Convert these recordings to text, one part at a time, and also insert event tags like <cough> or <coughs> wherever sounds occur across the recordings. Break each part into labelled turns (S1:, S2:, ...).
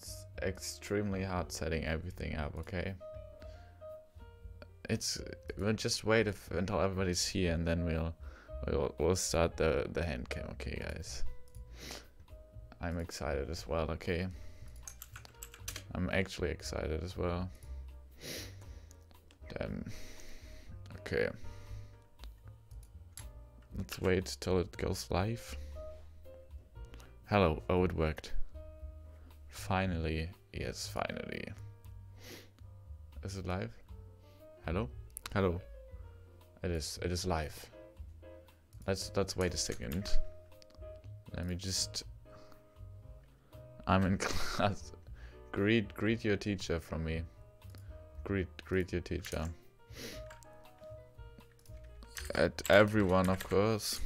S1: it's extremely hard setting everything up, okay? It's we'll just wait if, until everybody's here and then we'll we'll we'll start the the hand cam, okay guys. I'm excited as well, okay? I'm actually excited as well. Then okay. Let's wait till it goes live. Hello, oh it worked. Finally, yes, finally. Is it live? Hello? Hello. It is, it is live. Let's, let's wait a second. Let me just... I'm in <laughs> class. Greet, greet your teacher from me. Greet, greet your teacher. At everyone, of course.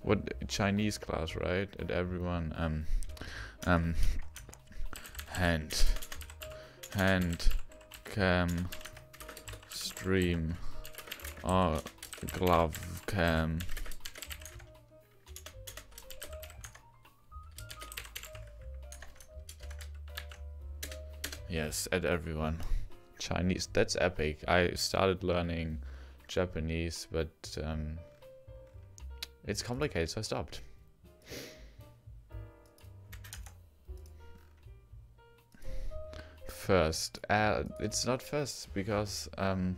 S1: What, Chinese class, right? At everyone, um, um, hand, hand, cam, stream, or glove cam. Yes, at everyone. Chinese, that's epic. I started learning Japanese, but um, it's complicated, so I stopped. First. Uh, it's not first, because um,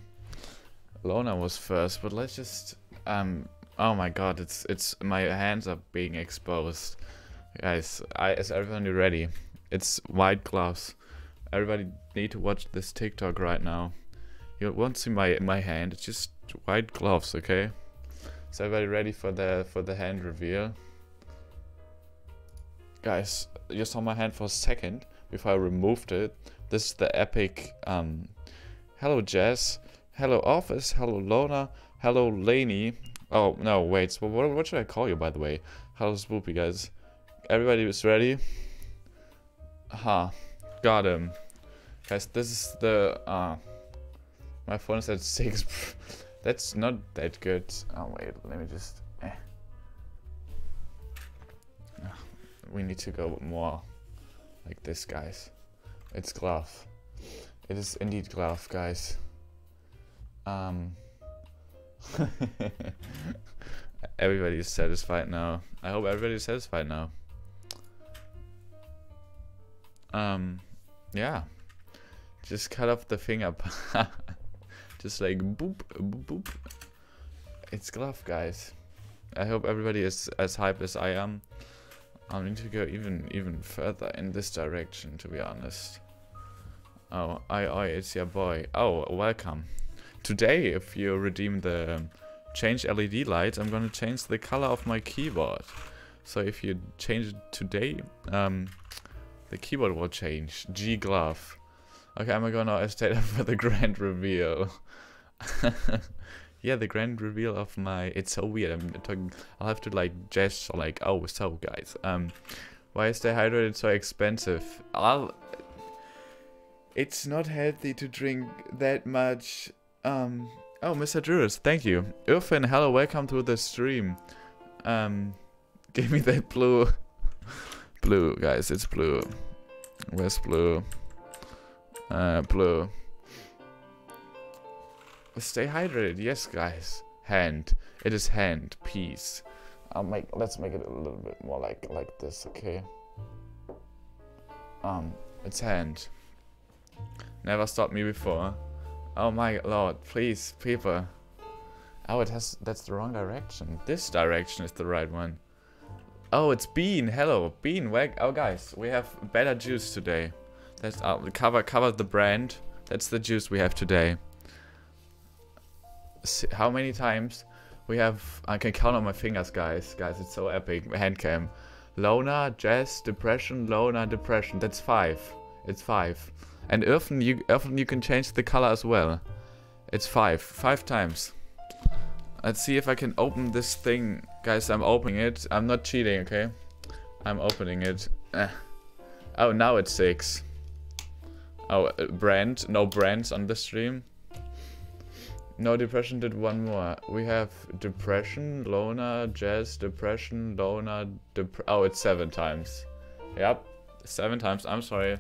S1: Lona was first, but let's just... Um, oh my god, it's it's my hands are being exposed. Guys, I, is everybody ready? It's white gloves. Everybody need to watch this TikTok right now. You won't see my my hand, it's just white gloves, okay? Is everybody ready for the for the hand reveal? Guys, you saw my hand for a second before I removed it. This is the epic um Hello Jess. Hello Office. Hello Lona. Hello Laney. Oh no, wait. So what what should I call you by the way? Hello Spoopy guys. Everybody is ready? Aha. Got him. Guys, this is the uh my phone is at six <laughs> That's not that good. Oh wait, let me just. Eh. We need to go more like this, guys. It's glove. It is indeed glove, guys. Um. <laughs> everybody is satisfied now. I hope everybody is satisfied now. Um, yeah. Just cut off the finger. <laughs> Just like boop, boop, boop. It's glove, guys. I hope everybody is as hype as I am. I need to go even even further in this direction, to be honest. Oh, I, I, it's your boy. Oh, welcome. Today, if you redeem the change LED light, I'm gonna change the color of my keyboard. So if you change it today, um, the keyboard will change. G glove. Okay, I'm gonna <laughs> stay up for the grand reveal. <laughs> yeah, the grand reveal of my. It's so weird. I'm talking. I'll have to like gesture like, oh, so guys, um, why is the hydrated so expensive? I'll. It's not healthy to drink that much. Um. Oh, Mr. Juris, thank you. Irfan, hello, welcome to the stream. Um, <laughs> give me that blue. <laughs> blue, guys, it's blue. Where's blue? Uh, blue. Stay hydrated, yes, guys. Hand. It is hand. Peace. I'll make. Let's make it a little bit more like like this, okay? Um, it's hand. Never stopped me before. Oh my lord! Please, people. Oh, it has. That's the wrong direction. This direction is the right one. Oh, it's Bean. Hello, Bean. Wag. Oh, guys, we have better juice today. That's uh, cover cover the brand. That's the juice we have today See how many times we have I can count on my fingers guys guys it's so epic hand cam Lona, Jazz, Depression, Lona, Depression that's five it's five and often you often you can change the color as well it's five five times let's see if I can open this thing guys I'm opening it I'm not cheating okay I'm opening it eh. oh now it's six oh brand no brands on the stream no, Depression did one more. We have Depression, Lona, Jazz, Depression, Lona, Dep Oh, it's seven times. Yep, Seven times. I'm sorry.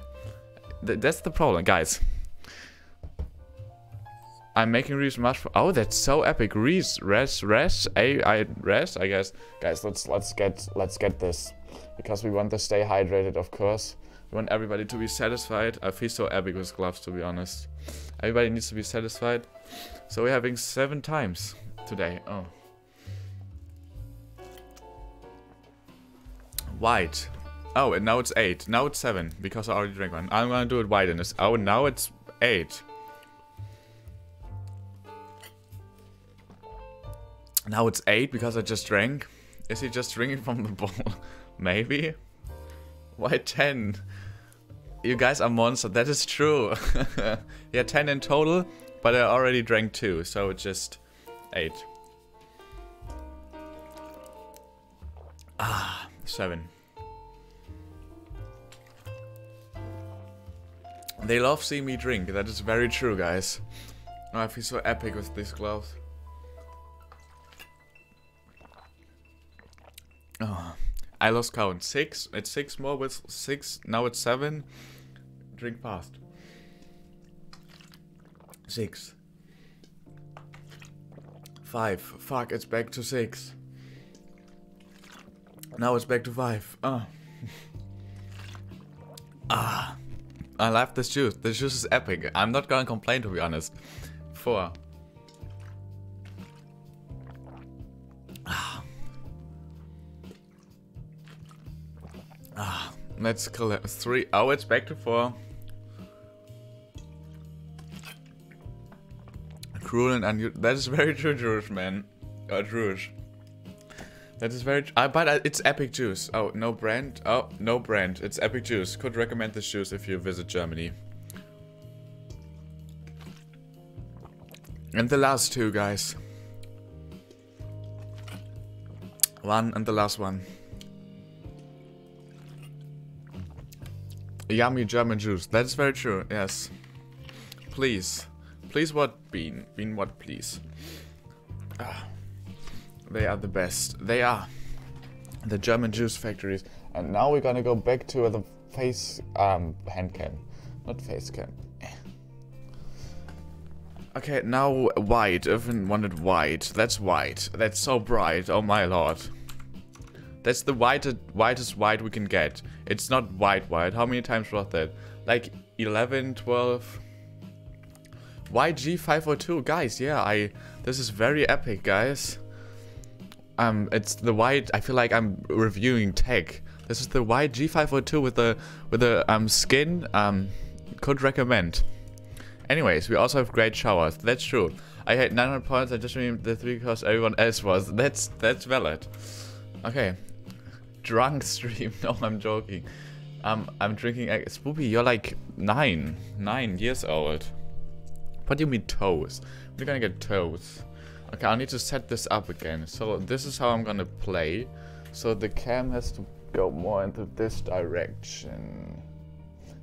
S1: Th that's the problem, guys. I'm making Reese much. Oh, that's so epic. Reese, res, res, a, I, res. I guess, guys. Let's let's get let's get this because we want to stay hydrated, of course. We want everybody to be satisfied. I feel so epic with gloves, to be honest. Everybody needs to be satisfied. So we're having seven times today. Oh. White. Oh, and now it's eight. Now it's seven because I already drank one. I'm gonna do it white in this. Oh, now it's eight. Now it's eight because I just drank. Is he just drinking from the <laughs> bowl? Maybe. Why 10? You guys are monsters. That is true. <laughs> yeah, 10 in total, but I already drank 2, so it's just 8. Ah, 7. They love seeing me drink. That is very true, guys. Oh, I feel so epic with these gloves. Oh. I lost count. Six. It's six more with six. Now it's seven. Drink fast. Six. Five. Fuck, it's back to six. Now it's back to five. <laughs> Ah. ah. I love this juice. This juice is epic. I'm not gonna complain to be honest. Four. Ah. ah. Let's collect three. Oh, it's back to four. Cruel and unusual. That is very true, Jewish man. Uh, Druge. That is very. Uh, but uh, it's Epic Juice. Oh, no brand. Oh, no brand. It's Epic Juice. Could recommend this juice if you visit Germany. And the last two, guys. One and the last one. Yummy German juice. That is very true, yes. Please. Please what bean? Bean what please? Ah. They are the best. They are. The German juice factories. And now we're gonna go back to the face um hand cam. Not face cam. Eh. Okay, now white. Even wanted white. That's white. That's so bright. Oh my lord. That's the whitest, whitest white we can get. It's not white white. How many times was that? Like 11, 12... YG502, guys, yeah, I... This is very epic, guys. Um, it's the white... I feel like I'm reviewing tech. This is the YG502 with the with the um skin. Um, could recommend. Anyways, we also have great showers. That's true. I had 900 points. I just removed the three because everyone else was. <laughs> That's that's valid. Okay, drunk stream. <laughs> No, I'm joking. Um, I'm drinking. Spoopy, you're like nine, nine years old. What do you mean toes? We're gonna get toes. Okay, I need to set this up again. So this is how I'm gonna play. So the cam has to go more into this direction.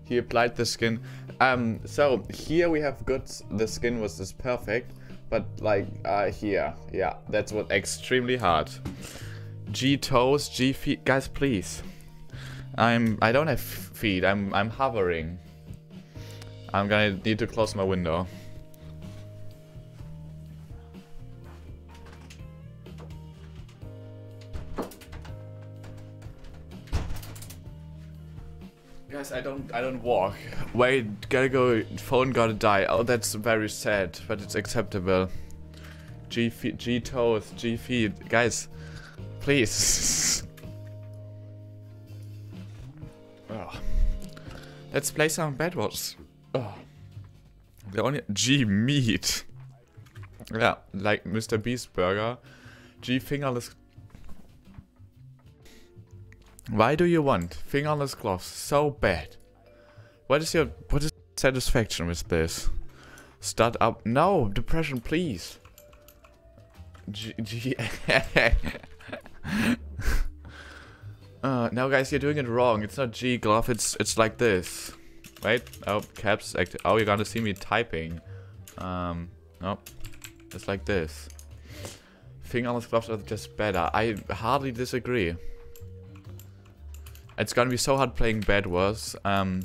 S1: He applied the skin. Um, so here we have good. The skin was this perfect, but like uh, here, yeah, that's what extremely hard. G toes, G feet. Guys, please. I'm. I don't have feet. I'm. I'm hovering. I'm gonna need to close my window. Guys, I don't. I don't walk. Wait, gotta go. Phone gotta die. Oh, that's very sad, but it's acceptable. G feet, G toes, G feet. Guys, Please. <laughs> oh. Let's play some Bedwars. Oh. The only G meat. Yeah, like Mr. Beast Burger. G fingerless. Why do you want fingerless gloves so bad? What is your what is satisfaction with this? Start up. No, depression, please. G. G <laughs> uh, now guys, you're doing it wrong. It's not G glove, it's it's like this. Wait, oh, caps active. Oh, you're gonna see me typing. Um, no, it's like this. Fingerless gloves are just better. I hardly disagree. It's gonna be so hard playing Bed Wars. Um,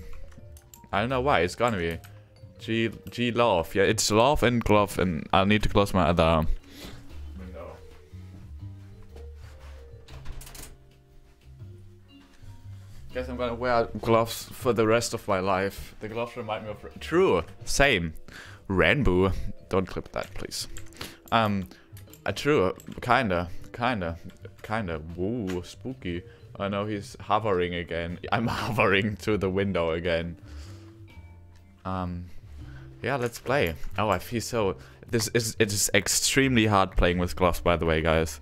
S1: I don't know why. It's gonna be. G G love. Yeah, it's love and glove, and I need to close my other window. Guess I'm gonna wear gloves for the rest of my life. The gloves remind me of true. Same. Rainbow. Don't clip that, please. Um, uh, true. Kinda. Kinda. Kinda. Woo, spooky. I know he's hovering again. I'm <laughs> hovering to the window again. Um, yeah, let's play. Oh, I feel so... This is it is extremely hard playing with gloves, by the way, guys.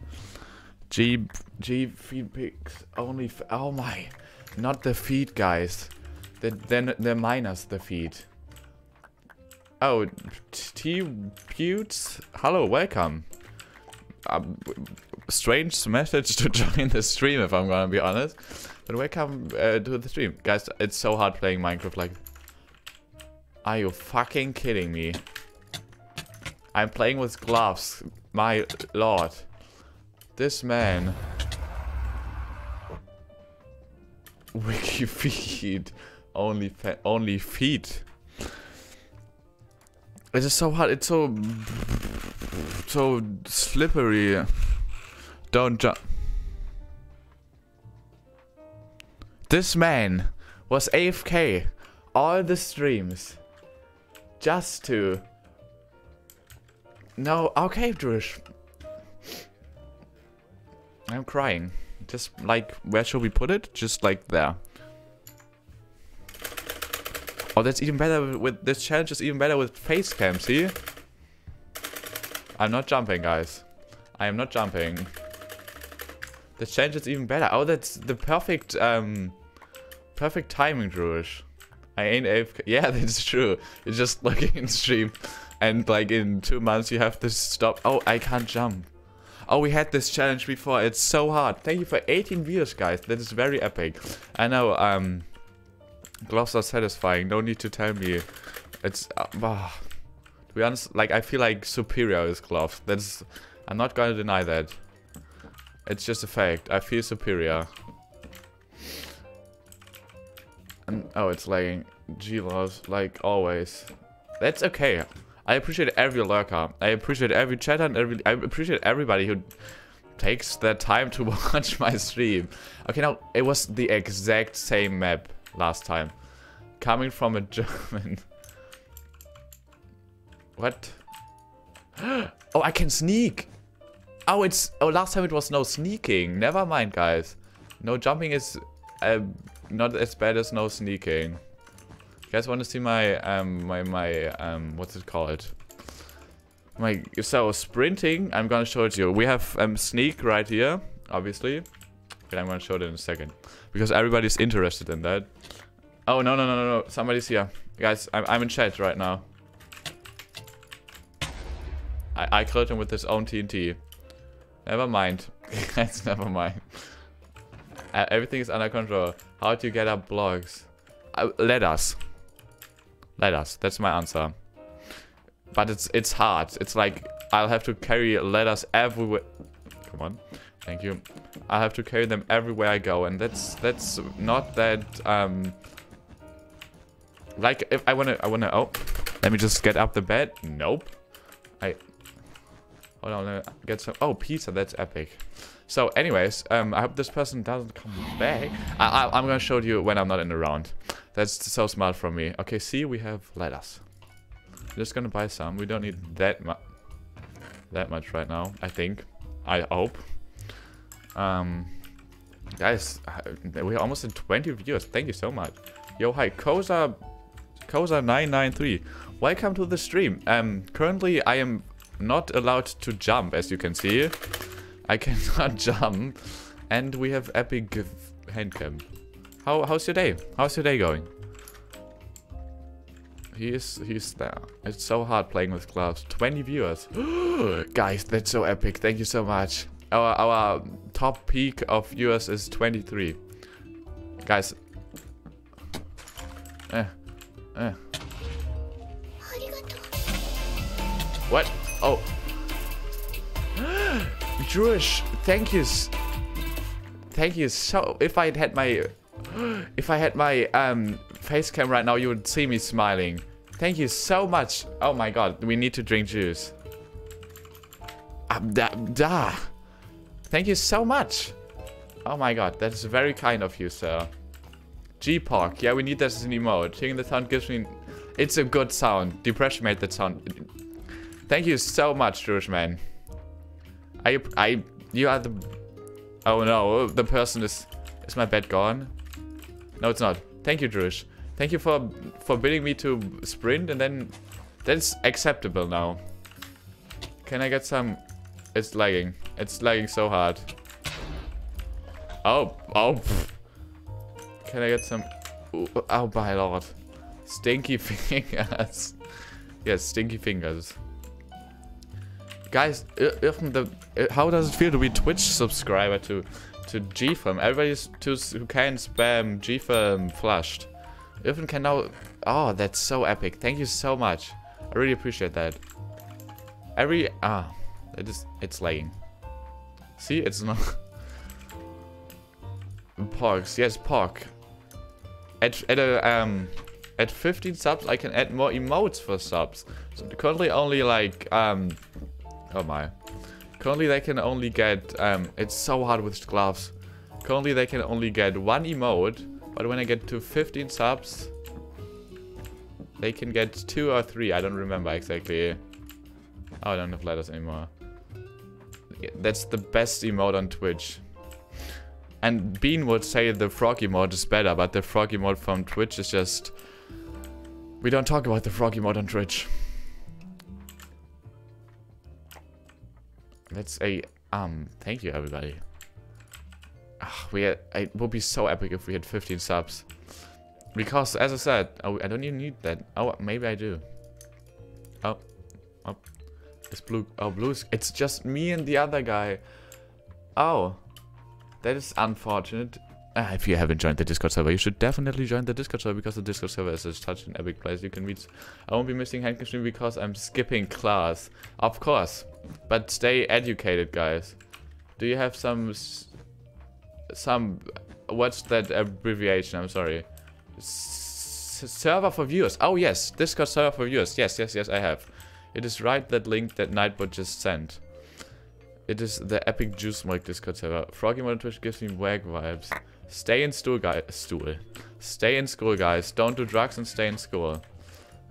S1: G G feed picks only. oh my, not the feet, guys. Then then the minus the feet. Oh, T Pewts. Hello, welcome. Um, strange message to <laughs> join the stream, if I'm gonna be honest. But welcome uh, to the stream, guys. It's so hard playing Minecraft like are you fucking kidding me? I'm playing with gloves. My lord. This man. <laughs> Wiki <laughs> feet. Only only feet. It is just so hard. It's so so slippery. Don't jump. This man was AFK all the streams just to... No, okay, Drush. I'm crying. Just like, where should we put it? Just like there. Oh, that's even better with this challenge is even better with face cam, see? I'm not jumping, guys. I am not jumping. This challenge is even better. Oh, that's the perfect, um, perfect timing, Druish. I ain't AFK. <laughs> Yeah, that's true. It's just looking in stream. And like in two months you have to stop. Oh, I can't jump. Oh, we had this challenge before. It's so hard. Thank you for 18 views, guys. That is very epic. I know, um... Gloves are satisfying. No need to tell me. It's... Uh, to be honest, like, I feel like superior is gloves. That's... I'm not gonna deny that. It's just a fact. I feel superior. And, oh, it's lagging. G-Laws, like always. That's okay. I appreciate every lurker. I appreciate every chatter and every... I appreciate everybody who takes their time to <laughs> watch my stream. Okay, now, it was the exact same map last time. Coming from a <laughs> German. What? <gasps> Oh, I can sneak! Oh, it's... Oh, last time it was no sneaking. Never mind, guys. No jumping is... Uh, not as bad as no sneaking. You guys want to see my, um, my, my, um, what's it called? My, so sprinting, I'm gonna show it to you. We have, um, sneak right here, obviously. But I'm gonna show it in a second. Because everybody's interested in that. Oh, no, no, no, no, no. Somebody's here. Guys, I'm, I'm in chat right now. I, I killed him with his own TNT. Never mind. <laughs> Guys, never mind. Uh, everything is under control. How do you get up blocks? Uh, let us. Let us. That's my answer. But it's it's hard. It's like I'll have to carry ladders everywhere. Come on. Thank you. I have to carry them everywhere I go, and that's that's not that um. Like if I wanna I wanna oh, let me just get up the bed. Nope. I. Hold on. Get some. Oh, pizza. That's epic. So anyways, um, I hope this person doesn't come back. I, I, am gonna show you when I'm not in the round. That's so smart from me. Okay, see, we have lettuce. Just gonna buy some. We don't need that much, that much right now. I think. I hope. Um, guys, we're almost at 20 viewers. Thank you so much. Yo, hi, Koza, Koza993. Welcome to the stream. Um, currently I am not allowed to jump, as you can see. I <laughs> cannot jump. And we have epic handcam. How how's your day? How's your day going? He is he's there. It's so hard playing with gloves. 20 viewers. <gasps> Guys, that's so epic. Thank you so much. Our our top peak of viewers is 23. Guys. Eh. Eh. What? Oh. <gasps> Druish, thank you. Thank you so... If I had my <gasps> if I had my um, face cam right now, you would see me smiling. Thank you so much. Oh my god, we need to drink juice. Da, da. Thank you so much. Oh my god, that is very kind of you, sir. G-Park. Yeah, we need that as an emote. Hearing the sound gives me... It's a good sound. Depression made that sound. Thank you so much, Jewish man. I... I... You are the... Oh no, the person is... Is my bed gone? No, it's not. Thank you, Druish. Thank you for forbidding me to sprint and then... That's acceptable now. Can I get some... It's lagging. It's lagging so hard. Oh, oh. Pff. Can I get some... Ooh, oh my lord. Stinky <laughs> fingers. yes, stinky fingers. Guys, the, how does it feel to be Twitch subscriber to to GFilm? Everybody who can spam GFilm flushed. Irvin can now... Oh, that's so epic. Thank you so much. I really appreciate that. Every... Ah, it is, it's lagging. See, it's not... Porks, yes, pork. At, at a, um, at 15 subs, I can add more emotes for subs. So currently only like, um, oh my. Currently they can only get, um, it's so hard with gloves. Currently they can only get one emote, but when I get to 15 subs, they can get two or three. I don't remember exactly. Oh, I don't have letters anymore. That's the best emote on Twitch. And Bean would say the frog emote is better, but the frog emote from Twitch is just... We don't talk about the frog emote on Twitch. Let's a um. Thank you, everybody. Ugh, we had, it would be so epic if we had 15 subs. Because, as I said, oh, I don't even need that. Oh, maybe I do. Oh, it's blue. Oh, blue. It's just me and the other guy. Oh. That is unfortunate. Uh, if you haven't joined the Discord server, you should definitely join the Discord server because the Discord server is such an epic place. You can meet. I won't be missing hand stream because I'm skipping class. Of course. But stay educated, guys. Do you have some... Some... What's that abbreviation? I'm sorry. S server for viewers. Oh, yes. Discord server for viewers. Yes, yes, yes, I have. It is right that link that Nightbot just sent. It is the epic juice milk Discord server. Froggy on Twitch gives me wag vibes. Stay in school, guys. Stool. Stay in school, guys. Don't do drugs and stay in school.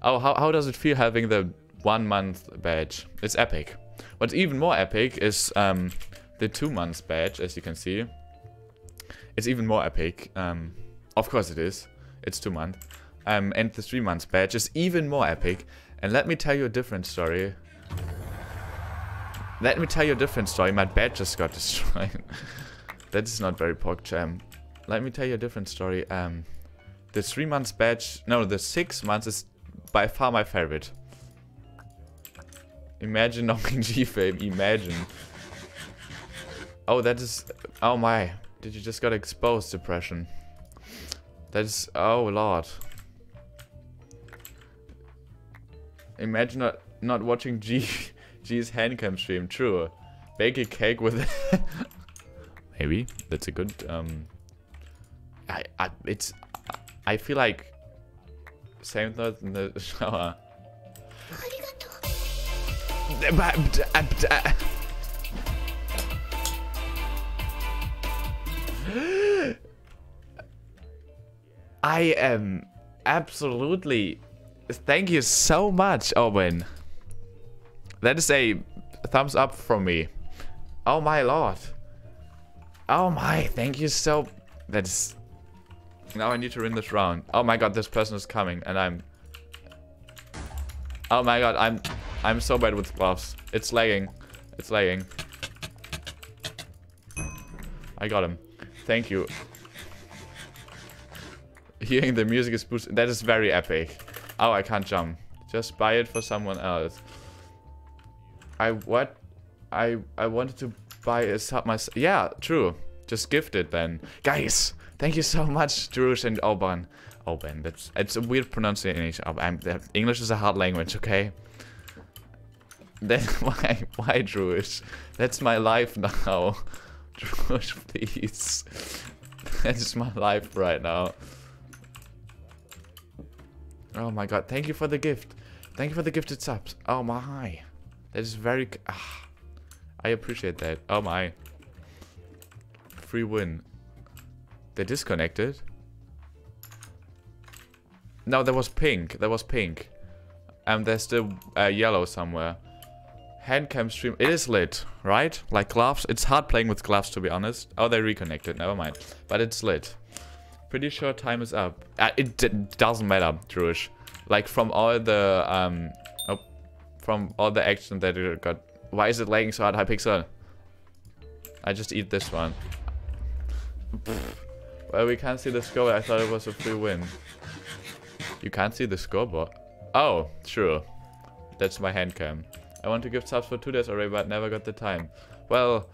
S1: Oh, how, how does it feel having the one month badge? It's epic. What's even more epic is um, the two months badge, as you can see. It's even more epic. Um, of course it is. It's two months. Um, and the three months badge is even more epic. And let me tell you a different story. Let me tell you a different story. My bed just got <laughs> destroyed. that is not very PogChamp. Let me tell you a different story. Um, the three months badge, no, the six months is by far my favorite. Imagine <laughs> knowing G-Fame, imagine. Oh, that is, oh my. Did you just got exposed, depression? That is, oh lord. Imagine not, not watching G... <laughs> G's handcam stream, true. Bake a cake with <laughs> Maybe. That's a good, um... I, I, it's... I feel like... Same thought in the <laughs> shower. <gasps> I am absolutely... Thank you so much, Owen. That is a thumbs up from me. Oh my lord. Oh my, thank you so... That's... Now I need to win this round. Oh my god, this person is coming and I'm... Oh my god, I'm... I'm so bad with gloves. It's lagging. It's lagging. I got him. Thank you. Hearing the music is boosted. That is very epic. Oh, I can't jump. Just buy it for someone else. I what? I I wanted to buy a sub myself. Yeah, true. Just gift it then, guys. Thank you so much, Drush and Oban. Oban. That's it's a weird pronunciation. I'm, English is a hard language. Okay. Then <laughs> why why Drush? That's my life now. <laughs> Drush, please. <laughs> That's my life right now. Oh my god, thank you for the gift. Thank you for the gifted subs. Oh my. That is very... Ah, I appreciate that. Oh my. Free win. They disconnected. No, there was pink. There was pink. And there's still uh, yellow somewhere. Handcam stream. It is lit, right? Like gloves. It's hard playing with gloves, to be honest. Oh, they reconnected. Never mind. But it's lit. Pretty sure time is up. Uh, it doesn't matter, Druish. Like from all the um, oh, from all the action that it got. Why is it lagging so hard, Hypixel? I just eat this one. Well, we can't see the score. I thought it was a free win. You can't see the scoreboard. Oh, sure. That's my hand cam. I want to give subs for two days already, but never got the time. Well,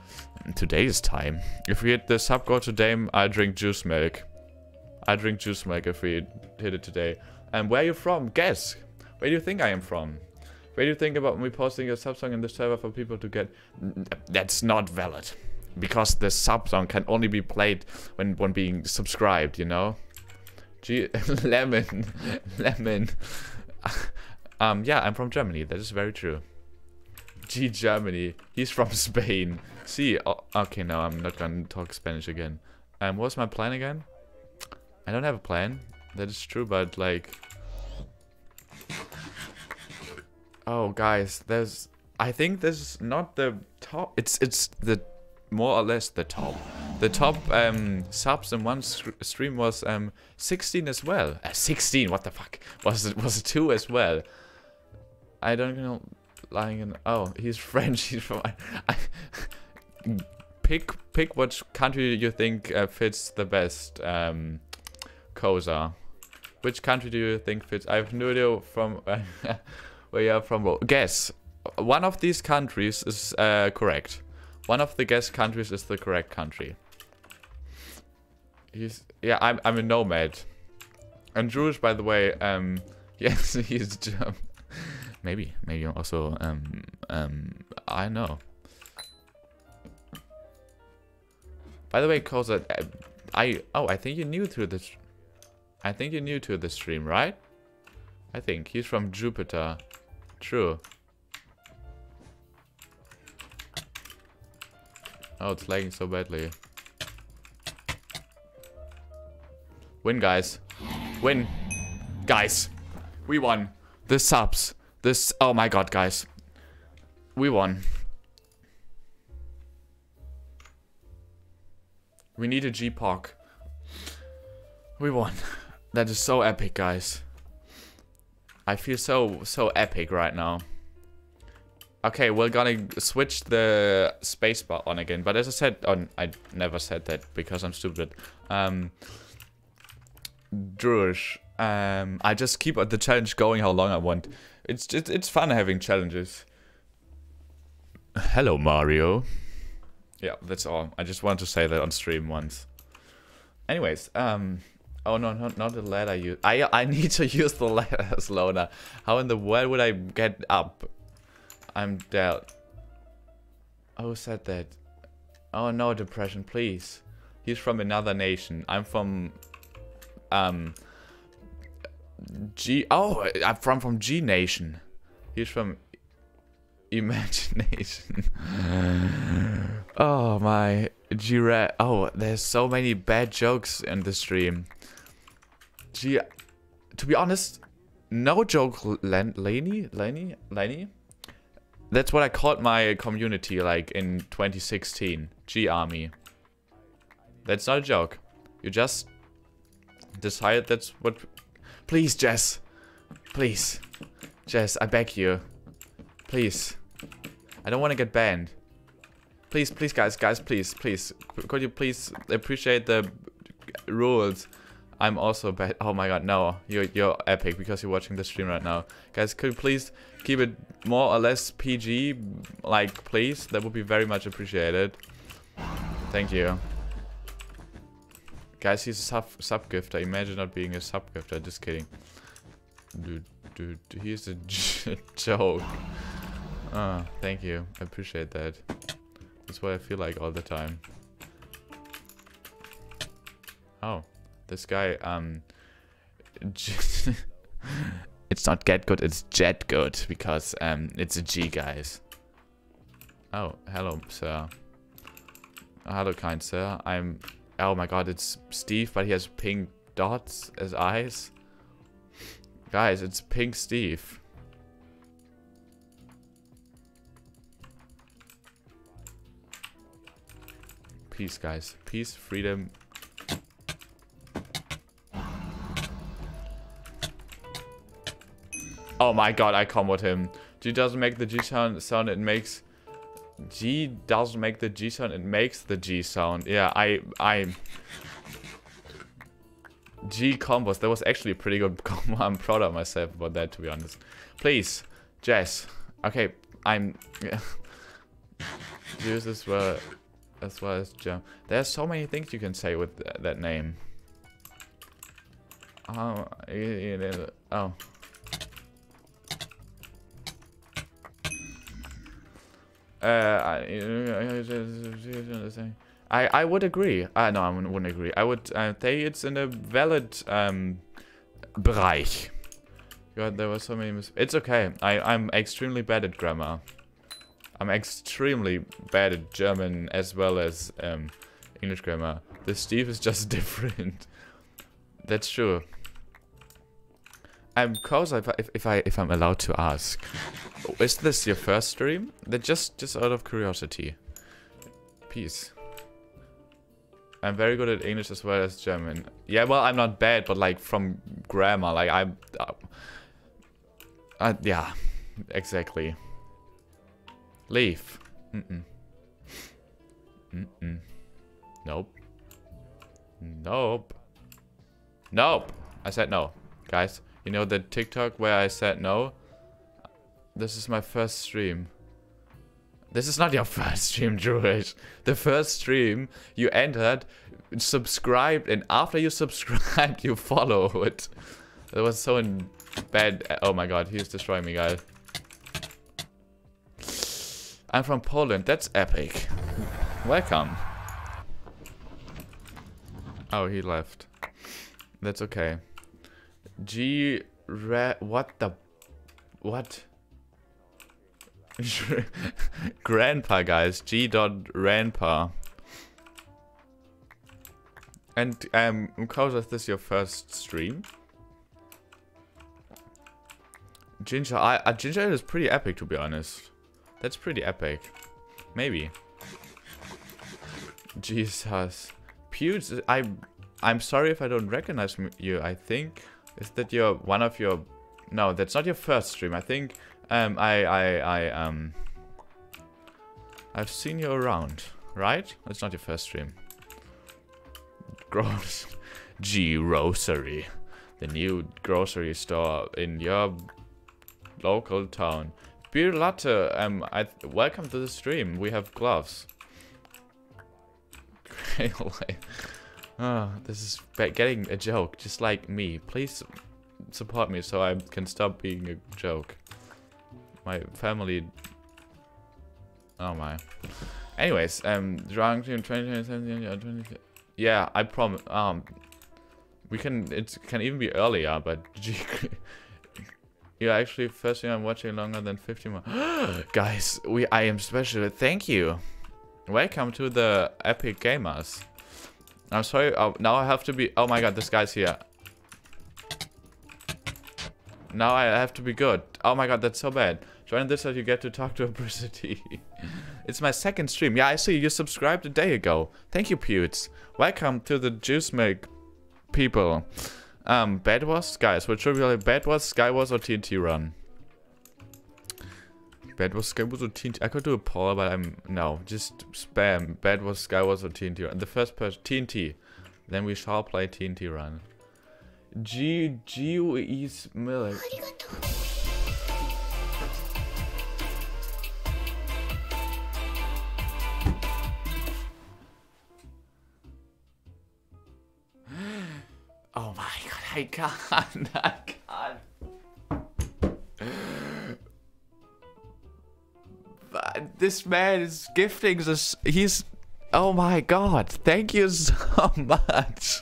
S1: today's time. If we hit the sub goal today, I'll drink juice milk. I drink juice milk if we hit it today. And where are you from? Guess. Where do you think I am from? Where do you think about me posting a sub song in the server for people to get... That's not valid. Because the sub song can only be played when, when being subscribed, you know? G <laughs> lemon. <laughs> lemon. <laughs> um, yeah, I'm from Germany. That is very true. G Germany. He's from Spain. See, oh, okay, no, I'm not gonna talk Spanish again. Um, what's my plan again? I don't have a plan. That is true, but like... Oh, guys, there's... I think this is not the top... It's it's the more or less the top. The top um, subs in one stream was um, 16 as well. Uh, 16, what the fuck? Was it was it 2 as well? I don't know. Lying in... Oh, he's <laughs> French. He's from... I, <laughs> pick pick which country you think uh, fits the best, um, Koza. Which country do you think fits? I have no idea from <laughs> where you're from. Guess. One of these countries is uh, correct. One of the guest countries is the correct country. He's yeah, I'm I'm a nomad. And Jewish, by the way, um, <laughs> yes, he's German. maybe, maybe also, um, um, I know. By the way, Koza, uh, I oh, I think you're new to this. I think you're new to the stream, right? I think he's from Jupiter. True. Oh, it's lagging so badly. Win, guys. Win. Guys. We won. The subs. This. Oh my god, guys. We won. We need a G-Poc. We won. <laughs> That is so epic, guys. I feel so, so epic right now. Okay, we're gonna switch the spacebar on again. But as I said, on oh, I never said that because I'm stupid. Um, Druish, um, I just keep the challenge going how long I want. It's just, it's fun having challenges. Hello, Mario. Yeah, that's all. I just wanted to say that on stream once. Anyways, um, Oh no, not not the ladder. You, I I need to <laughs> use the ladder, <laughs> Slona. How in the world would I get up? I'm dead. Who said that? Oh no, depression, please. He's from another nation. I'm from um G. Oh, I'm from from G Nation. He's from <laughs> Imagination. oh my G. Oh, there's so many bad jokes in the stream. Gee, to be honest, no joke, Len Laney, Laney. That's what I called my community like in 2016. G Army. That's not a joke. You just decided that's what. Please, Jess. Please, Jess. I beg you. Please. I don't want to get banned. Please, please, guys, guys, please, please. Could you please appreciate the rules? I'm also bad. Oh my god, no. You're, you're epic because you're watching the stream right now. Guys, could you please keep it more or less PG? Like, please? That would be very much appreciated. Thank you. Guys, he's a sub, sub gifter. Imagine not being a sub gifter. Just kidding. Dude, dude, he's a <laughs> joke. Oh, thank you. I appreciate that. That's what I feel like all the time. Oh, this guy, um... <laughs> it's not get good, it's jet good, because um, it's a G, guys. Oh, hello, sir. Hello, kind sir. I'm... Oh my god, it's Steve, but he has pink dots as eyes. Guys, it's Pink Steve. Peace, guys. Peace, freedom. Oh my god, I comboed him. G doesn't make the G sound, sound it makes... G doesn't make the G sound, it makes the G sound. Yeah, I... I... G combos. That was actually a pretty good <laughs> combo. I'm proud of myself about that, to be honest. Please, Jess. Okay, I'm... <laughs> Use as well as well as Jim. There's so many things you can say with th that name. Oh, oh. Uh, I I would agree. Uh, no, I wouldn't agree. I would uh, say it's in a valid um, Bereich. God, there were so many. It's okay. I I'm extremely bad at grammar. I'm extremely bad at German as well as um, English grammar. The Steve is just different. That's true. I'm cause if I, if I if I'm allowed to ask, is this your first stream? That just just out of curiosity. Peace. I'm very good at English as well as German. Yeah, well, I'm not bad, but like from grammar, like I'm. Uh, uh, yeah, exactly. Leave. Mm-mm. Mm-mm. Nope. Nope. Nope. I said no. Guys, you know the TikTok where I said no? This is my first stream. This is not your <laughs> first stream, Jewish. The first stream you entered, subscribed, and after you <laughs> subscribed, you followed. That was so in bad. Oh my god, he's destroying me, guys. I'm from Poland. That's epic. Welcome. Oh, he left. That's okay. G... Re what the... What? <laughs> Grandpa, guys. G. Dot Grandpa. And, um, Cause is this your first stream? Ginger, I, uh, Ginger is pretty epic, to be honest. That's pretty epic. Maybe. <laughs> Jesus. Pewds, I, I'm sorry if I don't recognize you. I think, is that your, one of your, no, that's not your first stream. I think, um, I, I, I, um, I've seen you around, right? That's not your first stream. Gross. G <laughs> Grocery. The new grocery store in your local town. Beer Latte, um, I welcome to the stream. We have gloves. <laughs> oh, this is getting a joke, just like me. Please support me so I can stop being a joke. My family... Oh my. Anyways, um, drunk in 20, yeah, I promise, um, we can, it can even be earlier, but <laughs> You're actually first thing I'm watching longer than 50 more. <gasps> Guys, we I am special. Thank you. Welcome to the Epic Gamers. I'm sorry. Oh, now I have to be... Oh my god, this guy's here. Now I have to be good. Oh my god, that's so bad. Join this so you get to talk to a Bricity. <laughs> it's my second stream. Yeah, I see you subscribed a day ago. Thank you, Pewds. Welcome to the Juice Milk people. Um, Bed Wars? Guys, which should be like Bed Wars, Sky Wars, or TNT Run? Bed Wars, Sky Wars, or TNT... I could do a poll, but I'm... No, just spam. Bed Wars, Sky Wars, or TNT Run. The first person... TNT. Then we shall play TNT Run. G... G... Milk. <gasps> Oh my god, I can't. <laughs> I can't. This man is gifting us. He's. Oh my god, thank you <laughs> so much.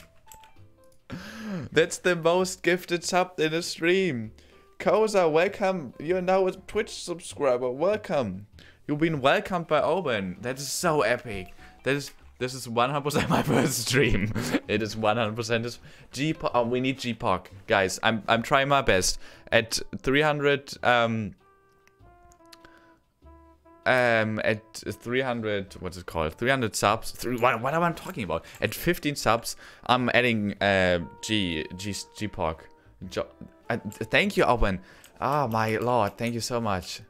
S1: That's the most gifted sub in a stream. Koza, welcome. You're now a Twitch subscriber. Welcome. You've been welcomed by Owen. That is so epic. That is this is 100% <laughs> my first stream. <laughs> it is 100% this G oh, we need GPOC. Guys, I'm I'm trying my best. At 300 um um at 300 what's it called? 300 subs. Three, what, what am i talking about? At 15 subs i'm adding uh g g gpoc jo uh, thank you owen. Oh my lord thank you so much.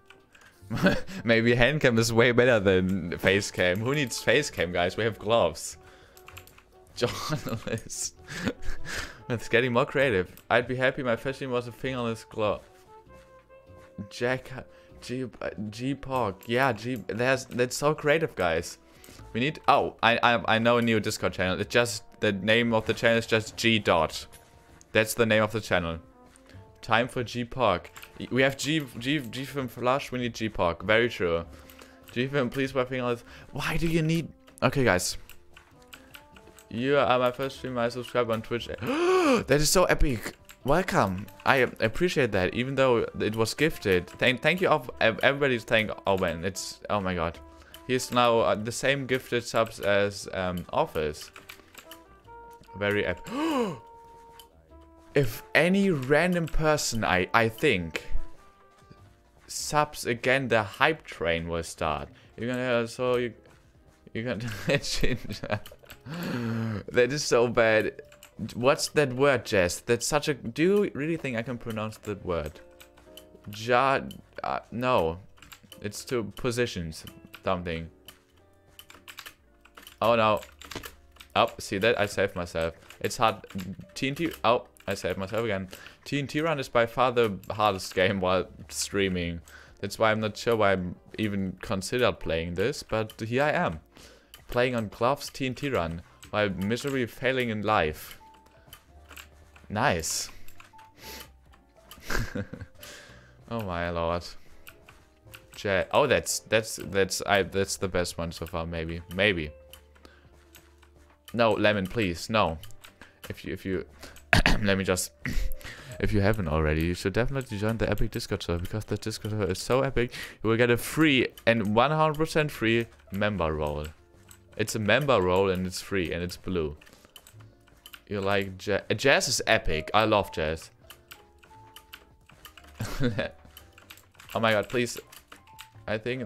S1: <laughs> Maybe handcam is way better than facecam. Who needs facecam guys? We have gloves. Journalist <laughs> it's getting more creative. I'd be happy my first was a fingerless glove jack G GPOG. Yeah, G. That's that's so creative, guys. We need. Oh, I I I know a new Discord channel. It's just the name of the channel is just G dot. That's the name of the channel. Time for GPOG. We have G G G from Flush. We need GPOG. Very true. GFilm, please buy fingerless. Why do you need? Okay, guys. You are my first streamer I subscribe on Twitch. <gasps> that is so epic. Welcome. I appreciate that, even though it was gifted. Thank, thank you, of everybody's thank Owen. It's oh my god, he's now uh, the same gifted subs as um, Office. Very epic. <gasps> if any random person, I I think, subs again, the hype train will start. You're gonna so you you gonna <laughs> that is so bad. What's that word, Jess? That's such a... Do you really think I can pronounce that word? Ja... Uh, no. It's two positions. Something. Oh, no. Oh, see that? I saved myself. It's hard. TNT... Oh, I saved myself again. TNT Run is by far the hardest game while streaming. That's why I'm not sure why I'm even considered playing this, but here I am. Playing on Gloves TNT Run while miserably failing in life. Nice. <laughs> oh my lord. Jet. Oh, that's that's that's I that's the best one so far. Maybe, maybe. No, lemon, please, no. If you if you <clears throat> let me just. <clears throat> if you haven't already, you should definitely join the Epic Discord server because the Discord server is so epic. You will get a free and 100% free member role. It's a member role and it's free and it's blue. You like jazz? Jazz is epic. I love jazz. oh my god, please. I think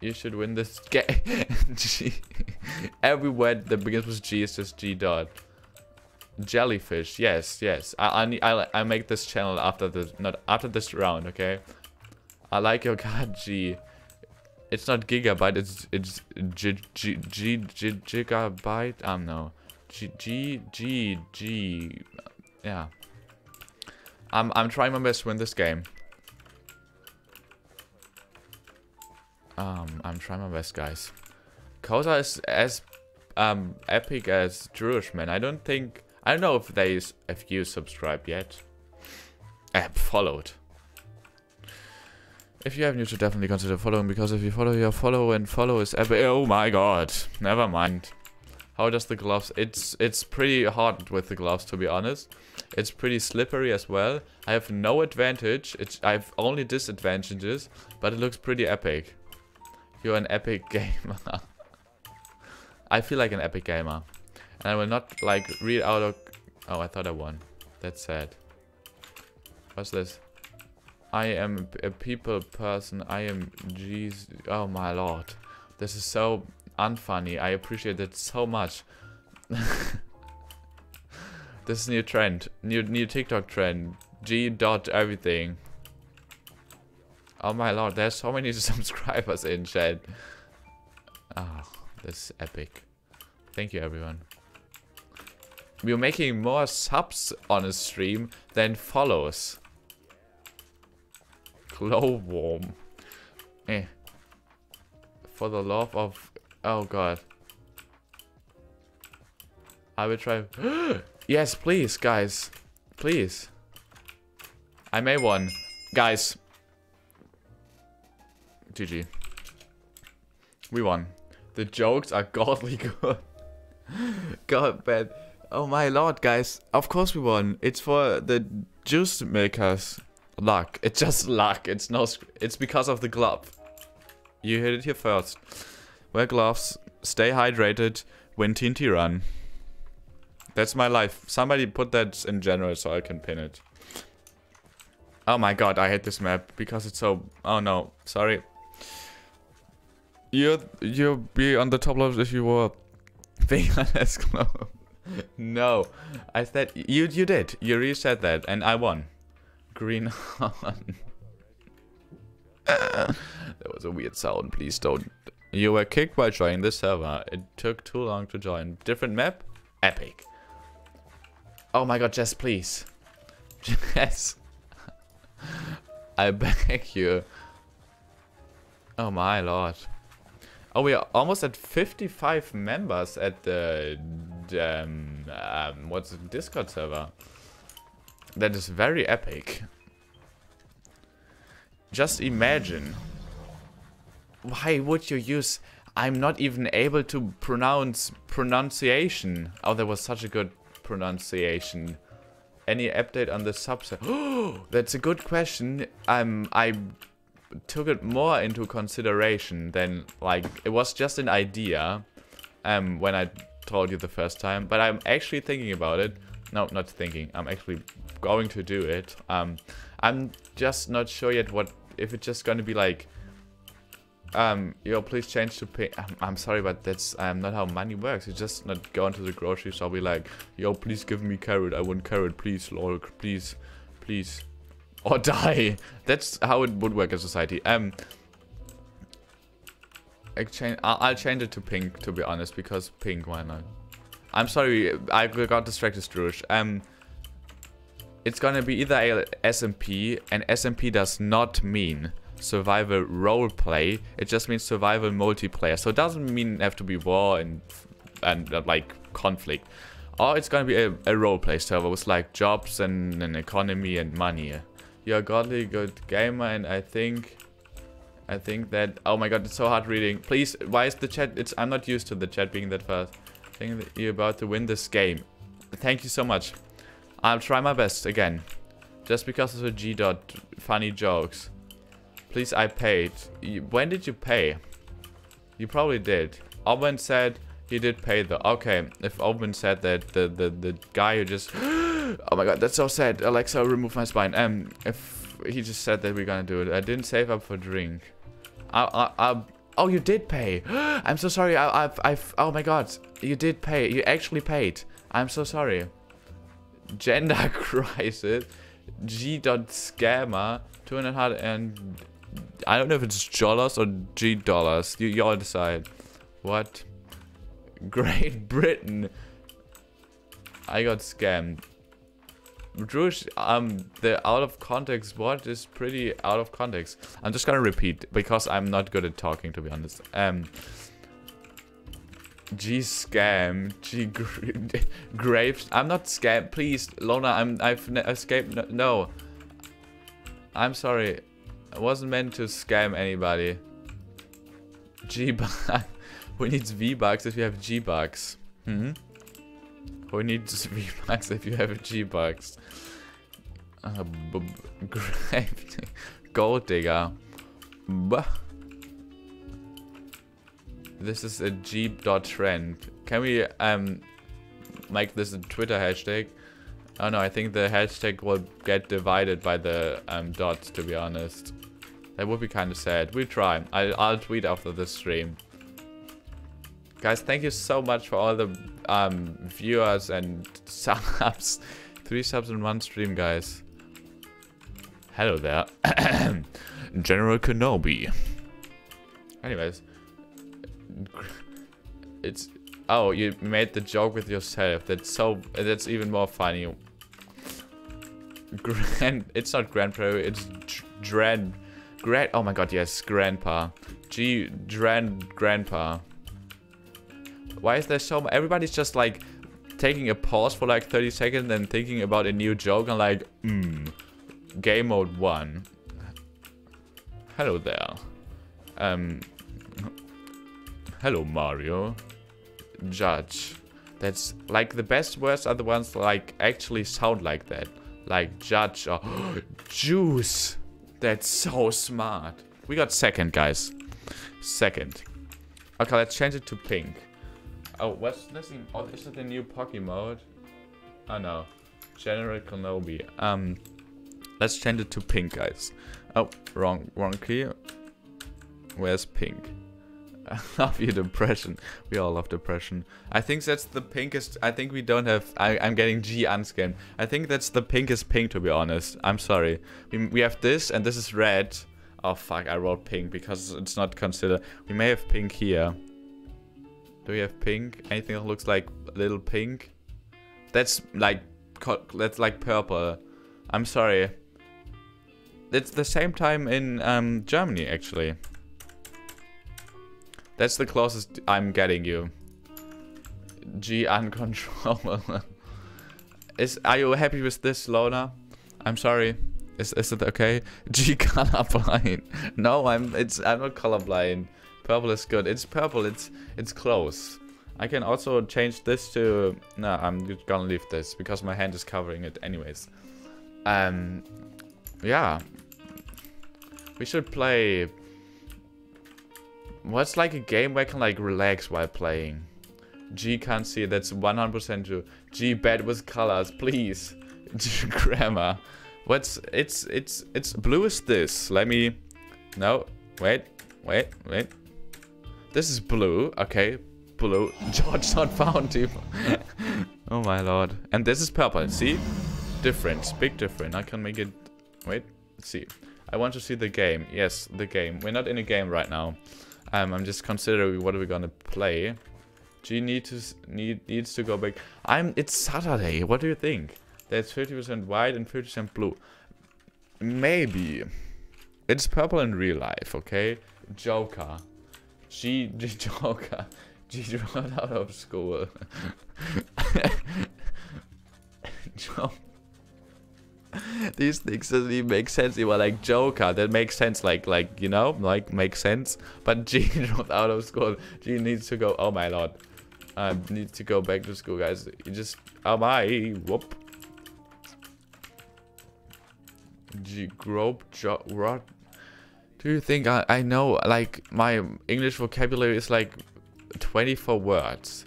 S1: you should win this game. G. Every word that begins with G is just G dot. Jellyfish. Yes, yes. I I I I make this channel after this not after this round, okay? I like your card G. It's not gigabyte, it's it's G G G, G gigabyte. Um no. G, G, G, G. Yeah. I'm, I'm trying my best to win this game. Um, I'm trying my best, guys. Koza is as um, epic as Man. I don't think... I don't know if they if you subscribed yet. Uh, followed. If you haven't, you should definitely consider following, because if you follow your follow and follow is epic... Oh my god. Never mind. How does the gloves... It's it's pretty hard with the gloves, to be honest. It's pretty slippery as well. I have no advantage. It's, I have only disadvantages, but it looks pretty epic. You're an epic <laughs> gamer. I feel like an epic gamer. And I will not, like, read out of... Oh, I thought I won. That's sad. What's this? I am a people person. I am... Jeez. Oh, my lord. This is so unfunny. I appreciate it so much. <laughs> this is new trend. New new TikTok trend. G dot everything. Oh my lord, there's so many <laughs> subscribers in chat. Ah, oh, this is epic. Thank you everyone. We're making more subs on a stream than follows. Glowworm. Eh. For the love of Oh god. I will try. <gasps> yes, please, guys. Please. I made one. Guys. GG. We won. The jokes are <laughs> godly good. God, man. Oh my lord, guys. Of course we won. It's for the juice makers. Luck. It's just luck. It's no. It's because of the glove. You hit it here first. Wear gloves. Stay hydrated. Win TNT run. That's my life. Somebody put that in general so I can pin it. Oh my god, I hate this map because it's so... Oh no, sorry. You you'll be on the top left if you were <laughs> honest. no, I said you you did. You said that, and I won. Green <laughs> on. that was a weird sound. Please don't. You were kicked while joining the server. It took too long to join. Different map? Epic. Oh my god, Jess, please. <laughs> Jess. <laughs> I beg you. Oh my lord. Oh, we are almost at 55 members at the, um, um, what's the Discord server. That is very epic. Just imagine. Why would you use... I'm not even able to pronounce pronunciation. Oh, that was such a good pronunciation. Any update on the subset? Oh, <gasps> that's a good question. Um, I took it more into consideration than like it was just an idea um when I told you the first time but I'm actually thinking about it no not thinking I'm actually going to do it um I'm just not sure yet what if it's just gonna be like um yo please change to pay I'm, I'm sorry but that's um not how money works you just not go into the grocery store be like yo please give me carrot I want carrot please lol please please or <laughs> die. That's how it would work in society. Um, exchange. I'll, change it to pink to be honest, because pink. Why not? I'm sorry, I got distracted, Strush. Um, it's gonna be either SMP, and SMP does not mean survival roleplay. It just means survival multiplayer. So it doesn't mean have to be war and and uh, like conflict. Or it's gonna be a, a roleplay server with like jobs and an economy and money. You're a godly good gamer and I think I think that oh my god it's so hard reading. Please why is the chat it's I'm not used to the chat being that fast. I think that you're about to win this game. Thank you so much. I'll try my best again. Just because of the G dot funny jokes. Please I paid. when did you pay? You probably did. Owen said he did pay though. Okay, if Owen said that the the the guy who just <gasps> Oh my god, that's so sad. Alexa, remove my spine. Um, if he just said that we're gonna do it. I didn't save up for drink. I, I, I, oh, you did pay. <gasps> I'm so sorry. I, I've, I've, oh my god. You did pay. You actually paid. I'm so sorry. Gender <laughs> crisis. G dot scammer. Two and a half and I don't know if it's dollars or G dollars. You, you all decide. What? Great <laughs> Britain. I got scammed. Druish, um, the out of context word is pretty out of context. I'm just gonna repeat because I'm not good at talking to be honest. Um, G scam, <laughs> G <laughs> grapes. I'm not scam. Please, Lona. I'm I've escaped. No, no, I'm sorry. I wasn't meant to scam anybody. G <laughs> We need V bucks if you have G bucks. Hmm. Who needs <laughs> V-Bucks if you have G-Bucks? Uh, <laughs> Gold digger. Buh. This is a Jeep.trend. Can we um make this a Twitter hashtag? Oh no, I think the hashtag will get divided by the um, dots, to be honest. That would be kind of sad. We'll try. I, I'll tweet after this stream. Guys, thank you so much for all the um, viewers and <laughs> subs. Three subs in one stream, guys. Hello there. <coughs> General Kenobi. Anyways. <laughs> It's... Oh, you made the joke with yourself. That's so... That's even more funny. Grand... It's not Grandpa, it's Dren... Grand... Oh my god, yes. Grandpa. G... Dren... Grandpa. Why is there so much? Everybody's just like taking a pause for like 30 seconds and thinking about a new joke and like, hmm, game mode 1. Hello there. Um, hello Mario. Judge. That's like the best words are the ones like actually sound like that. Like judge or <gasps> juice. That's so smart. We got second, guys. Second. Okay, let's change it to pink. Oh, what's this? In, Oh, is it the new Pocky mode? Oh no. General Kenobi. Um, let's change it to pink, guys. Oh, wrong, wrong key. Where's pink? <laughs> love your depression. We all love depression. I think that's the pinkest. I think we don't have. I, am getting G unscanned. I think that's the pinkest pink, to be honest. I'm sorry. We, we have this, and this is red. Oh, fuck. I wrote pink because it's not considered. We may have pink here. Do we have pink? Anything that looks like a little pink? That's like. That's like purple. I'm sorry. It's the same time in um, Germany, actually. That's the closest I'm getting you. G uncontrollable. <laughs> Is are you happy with this, Lona? I'm sorry. Is is it okay? <laughs> G colorblind. <laughs> No, I'm it's I'm not colorblind. Purple is good. It's purple. It's it's close. I can also change this to no. I'm gonna leave this because my hand is covering it anyways. Um, yeah. We should play What's like a game where I can like relax while playing? G can't see, that's 100% true. G bad with colors, please. <laughs> G grammar. What's, it's, it's, it's blue is this. Let me, no, wait, wait, wait. This is blue, okay. Blue, <laughs> George not found him. <laughs> oh my lord. And this is purple, see? Difference, big difference. I can make it, wait, let's see. I want to see the game. Yes, the game. We're not in a game right now. Um, I'm just considering what are we gonna play. G need to need needs to go back. I'm. It's Saturday. What do you think? There's 50% white and 50% blue. Maybe. It's purple in real life. Okay. Joker. G, <laughs> G Joker. G dropped out of school. <laughs> Joker. <laughs> These things doesn't even make sense. They were like Joker. That makes sense. Like, like you know, like makes sense. But <laughs> Gene dropped out of school. Gene needs to go. Oh my lord. Um, I need to go back to school, guys. You just. Oh my. Whoop. G grope. What? Do you think I, I know? Like my English vocabulary is like 24 words.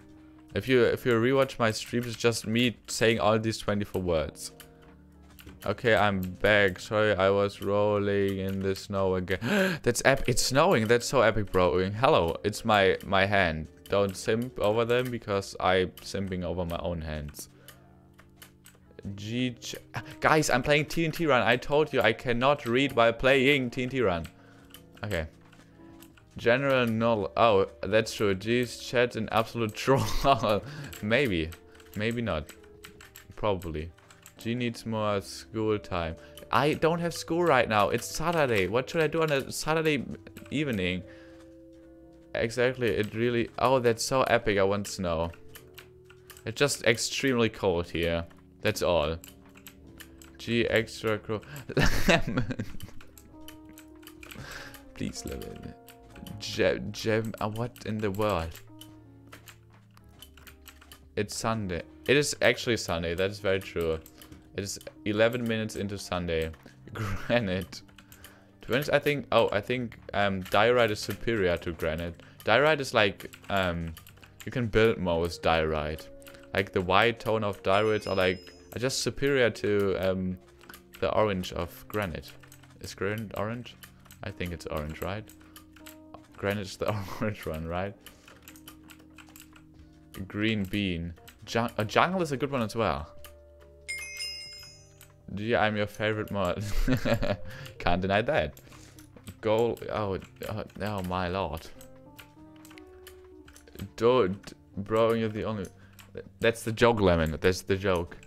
S1: If you if you rewatch my streams, it's just me saying all these 24 words. Okay, I'm back. Sorry, I was rolling in the snow again. <gasps> That's epic. It's snowing. That's so epic, bro. Hello, it's my my hand. Don't simp over them because I'm simping over my own hands. G Guys, I'm playing TNT Run. I told you I cannot read while playing TNT Run. Okay. General null. Oh, that's true. G's chat an absolute <laughs> troll. Maybe. Maybe not. Probably. She needs more school time. I don't have school right now. It's Saturday. What should I do on a Saturday evening? Exactly. It really... Oh, that's so epic. I want snow. It's just extremely cold here. That's all. G extra crow. Lemon. <laughs> Please, lemon. Gem. Gem. Uh, what in the world? It's Sunday. It is actually Sunday. That is very true. It is 11 minutes into Sunday. <laughs> Granite. To I think... Oh, I think um, diorite is superior to granite. Diorite is like... Um, you can build more with diorite. Like the white tone of diorites are like... Are just superior to um, the orange of granite. Is granite orange? I think it's orange, right? Granite the <laughs> orange one, right? Green bean. Jung a jungle is a good one as well. Yeah, I'm your favorite mod. <laughs> Can't deny that. Gold. Oh, oh, oh my lord. Don't, bro, you're the only. That's the joke, Lemon. That's the joke.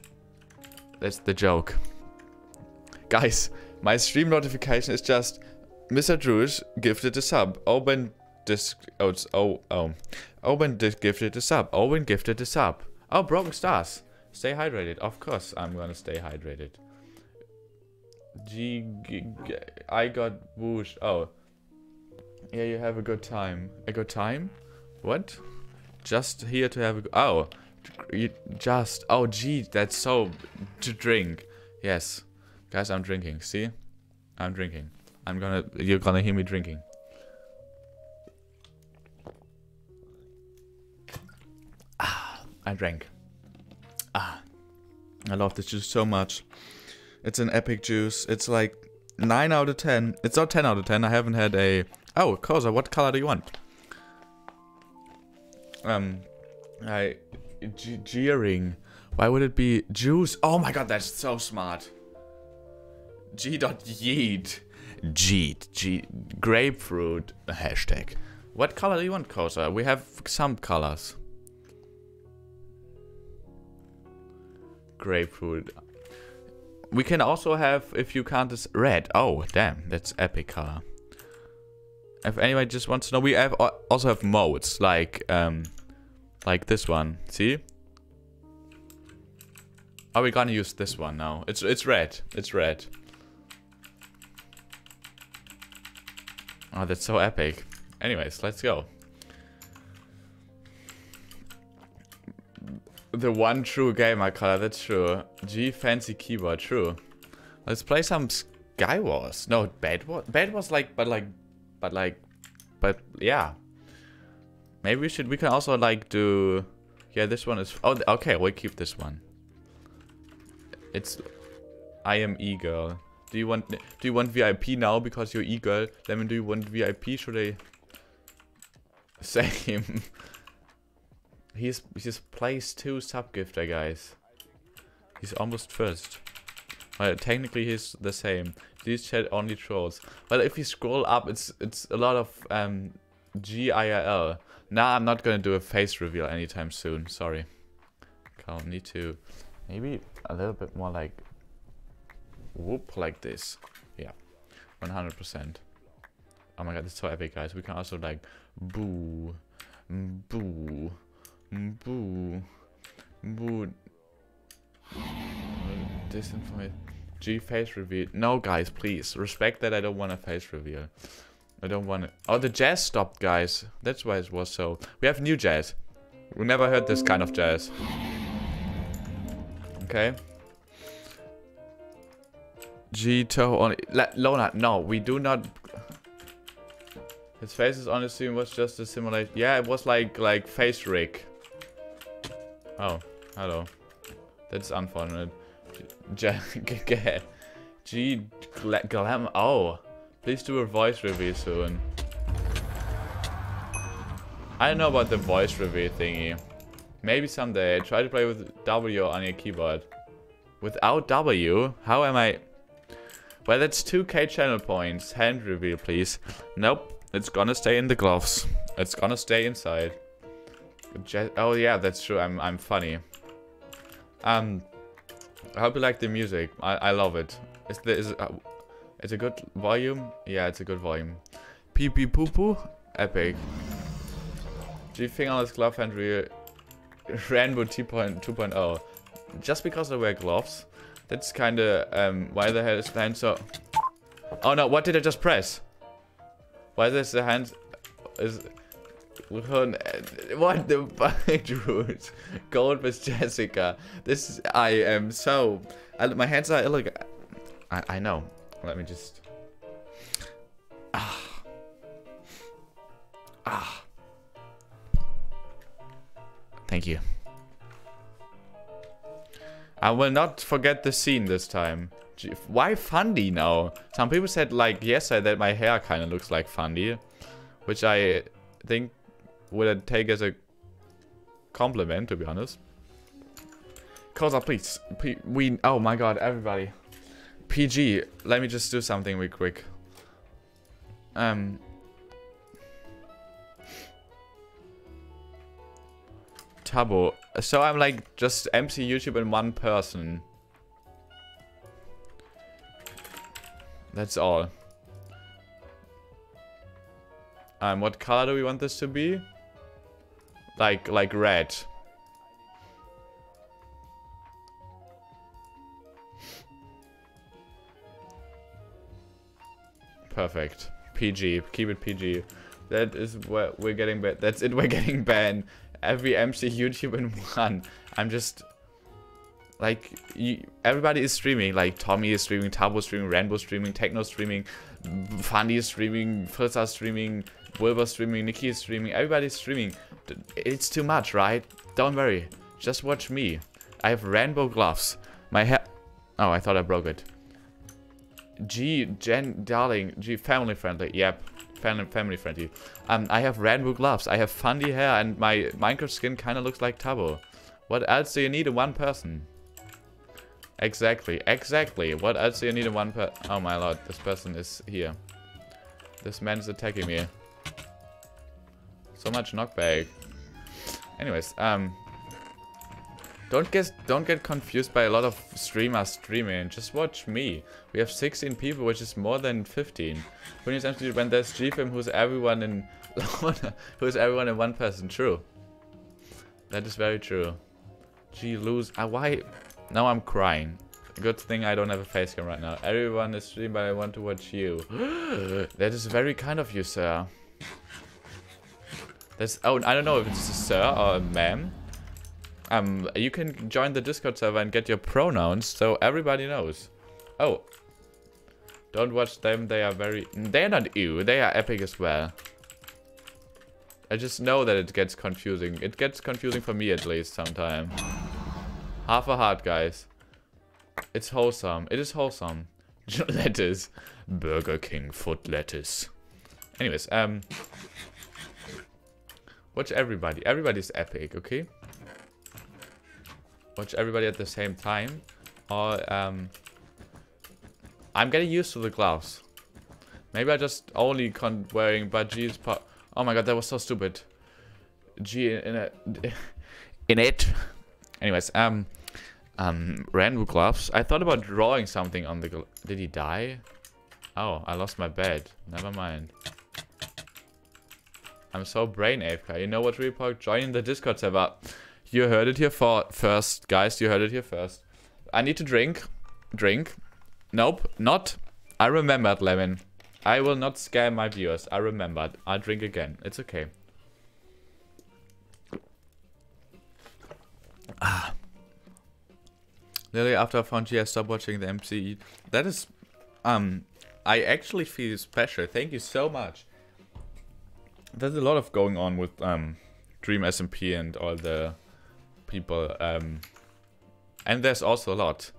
S1: That's the joke. Guys, my stream notification is just Mr. Druish gifted a sub. Owen disc. Oh, it's oh oh. Owen gifted a sub. Owen gifted a sub. Oh, broken stars. Stay hydrated. Of course, I'm gonna stay hydrated. G, G, G I got whoosh. Oh. Yeah, you have a good time. A good time? What? Just here to have a... Oh. you just oh gee that's so to drink yes guys i'm drinking see i'm drinking i'm gonna you're gonna hear me drinking ah i drank ah i love this juice so much it's an epic juice it's like 9 out of 10 it's not 10 out of 10 i haven't had a oh Koza, what color do you want um I G jeering. Why would it be juice? Oh my god, that's so smart. G dot yeet. Jeet. G grapefruit hashtag. What color do you want, Kosa? We have some colors. Grapefruit. We can also have, if you can't, this red. Oh, damn, that's epic color. If anyone just wants to know, we have also have modes like um, like this one. See? Are we gonna use this one now? It's it's red. It's red. Oh, that's so epic. Anyways, let's go. The one true gamer color, that's true. G fancy keyboard, true. Let's play some Sky Wars. No, Bed Wars. Bed was like, but like, but like, but yeah. Maybe we should, we can also like do, yeah, this one is, oh, okay, we'll keep this one. It's, I am e-girl. Do you want, do you want VIP now because you're e-girl? Lemon, do you want VIP? Should I <laughs> him? He's, he's place two sub-gifter, guys. He's almost first. Well, technically he's the same. These chat only trolls. But if you scroll up, it's it's a lot of um, GIRL. Nah, I'm not gonna do a face reveal anytime soon. Sorry. I'll need to maybe a little bit more like whoop like this. Yeah, 100%. Oh my god, that's so epic, guys. We can also like boo, boo, boo, boo. Disinformate. G face reveal. No, guys, please respect that. I don't want a face reveal. I don't want it. Oh, the jazz stopped, guys. That's why it was so. We have new jazz. We never heard this kind of jazz. Okay. G toe on Lona. No, we do not. His face is honestly was just a simulation. Yeah, it was like like face rig. Oh, hello. That's unfortunate. <laughs> G, G glam. Oh. Please do a voice review soon. I don't know about the voice review thingy. Maybe someday. Try to play with W on your keyboard. Without W? How am I... Well, that's 2k channel points. Hand reveal, please. Nope. It's gonna stay in the gloves. It's gonna stay inside. Oh yeah, that's true. I'm I'm funny. Um, I hope you like the music. I I love it. Is there is uh, it's a good volume? Yeah, it's a good volume. Pee pee poo poo? Epic. G fingerless glove hand real Rainbow 2.0. Just because I wear gloves, that's kinda, um, why the hell is the hand so... Oh no, what did I just press? Why is the hand... Is... What the <laughs> fuck, Druid? Gold with Jessica. This is, I am so... I, my hands are illegal. I, I know. Let me just... Ah. Ah. Thank you. I will not forget the scene this time. Why Fundy now? Some people said like yesterday that my hair kind of looks like Fundy. Which I think would I take as a compliment, to be honest. Koza, please. We, oh my god, everybody. PG, let me just do something real quick. Um. Tubbo. So I'm like just MC YouTube in one person. That's all. Um, what color do we want this to be? Like, like red. Perfect. PG. Keep it PG. That is what we're getting banned. That's it. <laughs> We're getting banned. every MC YouTube in one. I'm just like you, everybody is streaming. Like Tommy is streaming, Tubbo streaming, Ranboo streaming, Techno streaming, Fundy streaming, Philza streaming, Wilbur streaming, Nikki is streaming. Everybody's streaming. It's too much, right? Don't worry. Just watch me. I have rainbow gloves. My hair. Oh, I thought I broke it. G, Jen, darling, G, family friendly. Yep, family, family friendly. Um, I have rainbow gloves. I have funny hair, and my Minecraft skin kind of looks like Tubbo. What else do you need in one person? Exactly, exactly. What else do you need in one per- Oh my lord, this person is here. This man is attacking me. So much knockback. Anyways, um... Don't get don't get confused by a lot of streamers streaming. Just watch me. We have 16 people, which is more than 15. When when there's GFM who's everyone in <laughs> who's everyone in one person. True. That is very true. Gee, lose. Uh, why? Now I'm crying. Good thing I don't have a face cam right now. Everyone is streaming, but I want to watch you. <gasps> that is very kind of you, sir. That's oh I don't know if it's a sir or a ma'am. Um, you can join the Discord server and get your pronouns so everybody knows. Oh, don't watch them. They are very. They're not you. They are epic as well. I just know that it gets confusing. It gets confusing for me at least sometime. Half a heart, guys. It's wholesome. It is wholesome. <laughs> lettuce. Burger King foot lettuce. Anyways, um... Watch everybody. Everybody's epic, okay? Watch everybody at the same time. Or, um... I'm getting used to the gloves. Maybe I just only con wearing budgies. Oh my god, that was so stupid. G in in <laughs> it. Anyways, um, um, rainbow gloves. I thought about drawing something on the. Did he die? Oh, I lost my bed. Never mind. I'm so brain AFK. You know what, Report? Join the Discord server. You heard it here for first, guys. You heard it here first. I need to drink. Drink. Nope, not. I remembered, Lemon. I will not scare my viewers. I remembered. I'll drink again. It's okay. Ah. Literally after I found you, I stopped watching the MCE. That is, um, I actually feel special. Thank you so much. There's a lot of going on with um, Dream SMP and all the people. Um, and there's also a lot.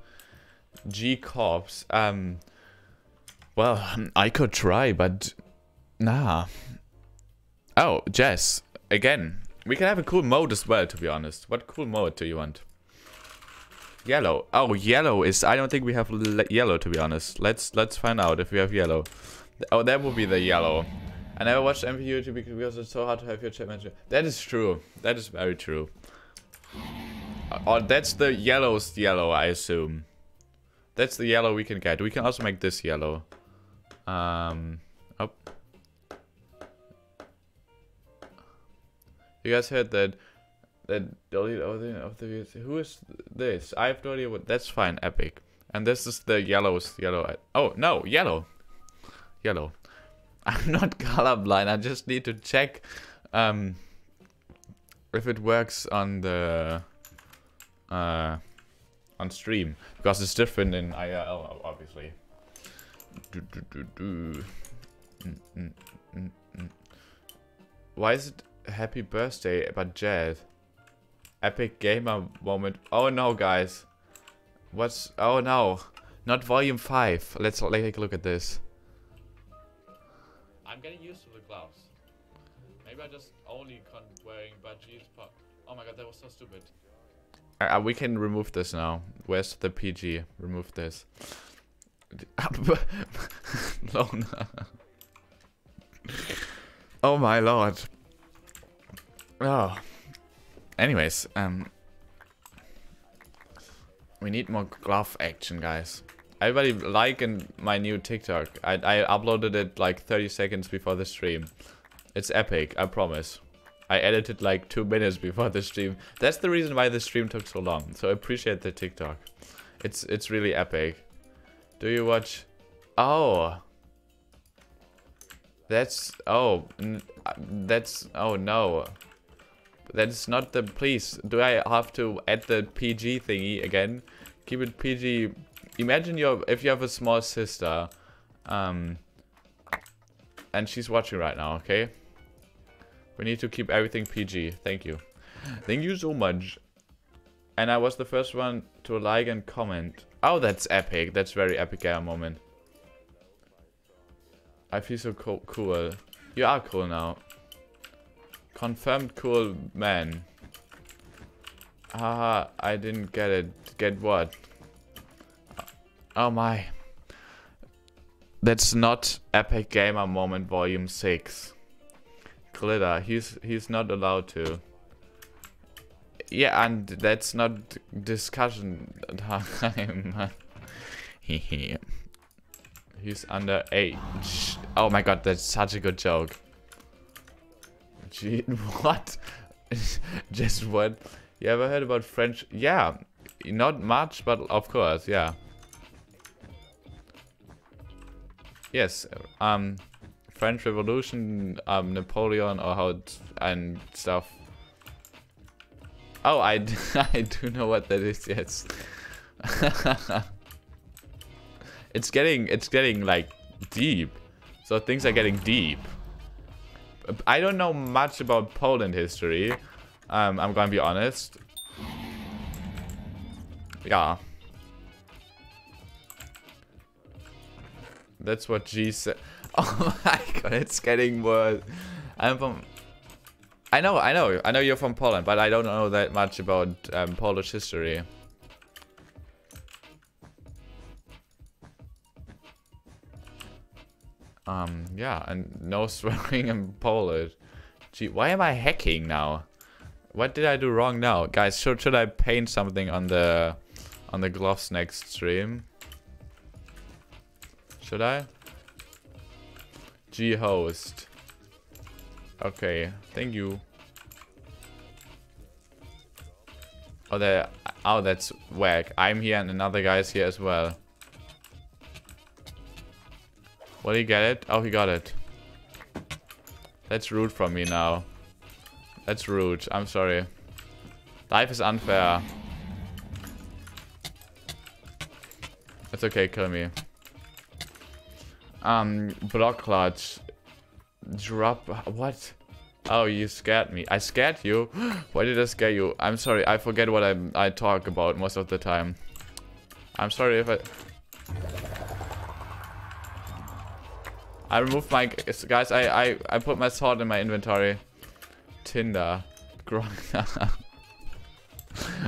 S1: G Corps. Um, well, I could try, but nah. Oh, Jess. Again, we can have a cool mode as well, to be honest. What cool mode do you want? Yellow. Oh, yellow is... I don't think we have yellow, to be honest. Let's let's find out if we have yellow. Oh, that would be the yellow. I never watched MPU because it's so hard to have your chat manager. That is true. That is very true. Oh, that's the yellowest yellow, I assume. That's the yellow we can get. We can also make this yellow. Um... Oh. You guys heard that that delete everything of the. Who is this? I have no idea what. That's fine. Epic. And this is the yellowest yellow. Oh no, yellow, yellow. <laughs> I'm not colorblind. I just need to check um, if it works on the uh, on stream because it's different in IRL, obviously. Do, do, do, mm, mm, mm, mm. Why is it happy birthday, but jazz. Epic gamer moment. Oh no, guys. What's... Oh no. Not volume 5. Let's, let's take a look at this. I'm getting used to the gloves. Maybe I just only con wearing budgies. Oh my god, that was so stupid. Uh, we can remove this now. Where's the PG? Remove this. <laughs> Loner. <laughs> oh my lord. Oh. Anyways, um... We need more glove action, guys. Everybody like in my new TikTok. I, I uploaded it like 30 seconds before the stream. It's epic, I promise. I edited like two <laughs> minutes before the stream. That's the reason why the stream took so long. So I appreciate the TikTok. It's it's really epic. Do you watch? Oh. That's oh. Uh, that's oh no. That is not the... Please, do I have to add the PG thingy again? Keep it PG. Imagine you if you have a small sister. Um, and she's watching right now, okay? We need to keep everything PG. Thank you. Thank you so much. And I was the first one to like and comment. Oh, that's epic. That's very epic gamer moment. I feel so co cool. You are cool now. Confirmed cool man. Haha, I didn't get it. Get what? Oh my. That's not Epic Gamer Moment Volume 6. Glitter, he's he's not allowed to. Yeah, and that's not discussion time. <laughs> he's under age. Oh my god, that's such a good joke. Gee, <laughs> what? <laughs> Just what? You ever heard about French? Yeah, not much, but of course, yeah. Yes, um, French Revolution, um, Napoleon, or how and stuff. Oh, I, <laughs> I do know what that is. Yes. <laughs> it's getting it's getting like deep, so things are getting deep. I don't know much about Poland history. Um, I'm gonna be honest. Yeah. That's what G said. <laughs> Oh my god, it's getting worse. I'm from... I know, I know, I know you're from Poland, but I don't know that much about um, Polish history. Um, yeah, and no <laughs> swearing in Polish. Gee, why am I hacking now? What did I do wrong now? Guys, should, should I paint something on the on the gloves next stream? Should I? G host. Okay, thank you. Oh, there. Oh, that's whack. I'm here and another guy's here as well. Did he get it? Oh, he got it. That's rude from me now. That's rude. I'm sorry. Life is unfair. It's okay, kill me. Um, block clutch. Drop. What? Oh, you scared me. I scared you? <gasps> Why did I scare you? I'm sorry. I forget what I, I talk about most of the time. I'm sorry if I... I removed my... Guys, I, I, I put my sword in my inventory. Tinder. <laughs>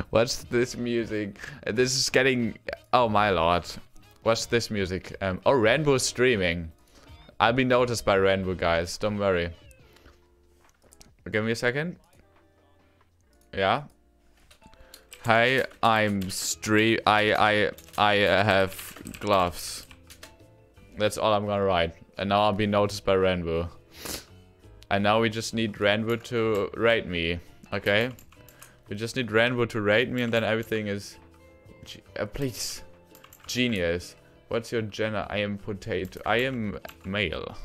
S1: What's this music? This is getting... Oh my lord. What's this music? Um, oh, Ranboo streaming. I'll be noticed by Ranboo, guys. Don't worry. Give me a second. Yeah. Hi, I'm stream. I I I have gloves. That's all I'm gonna write. And now I'll be noticed by Ranboo. And now we just need Ranboo to rate me. Okay. We just need Ranboo to rate me, and then everything is. Uh, please. Genius. What's your gender? I am potato. I am male.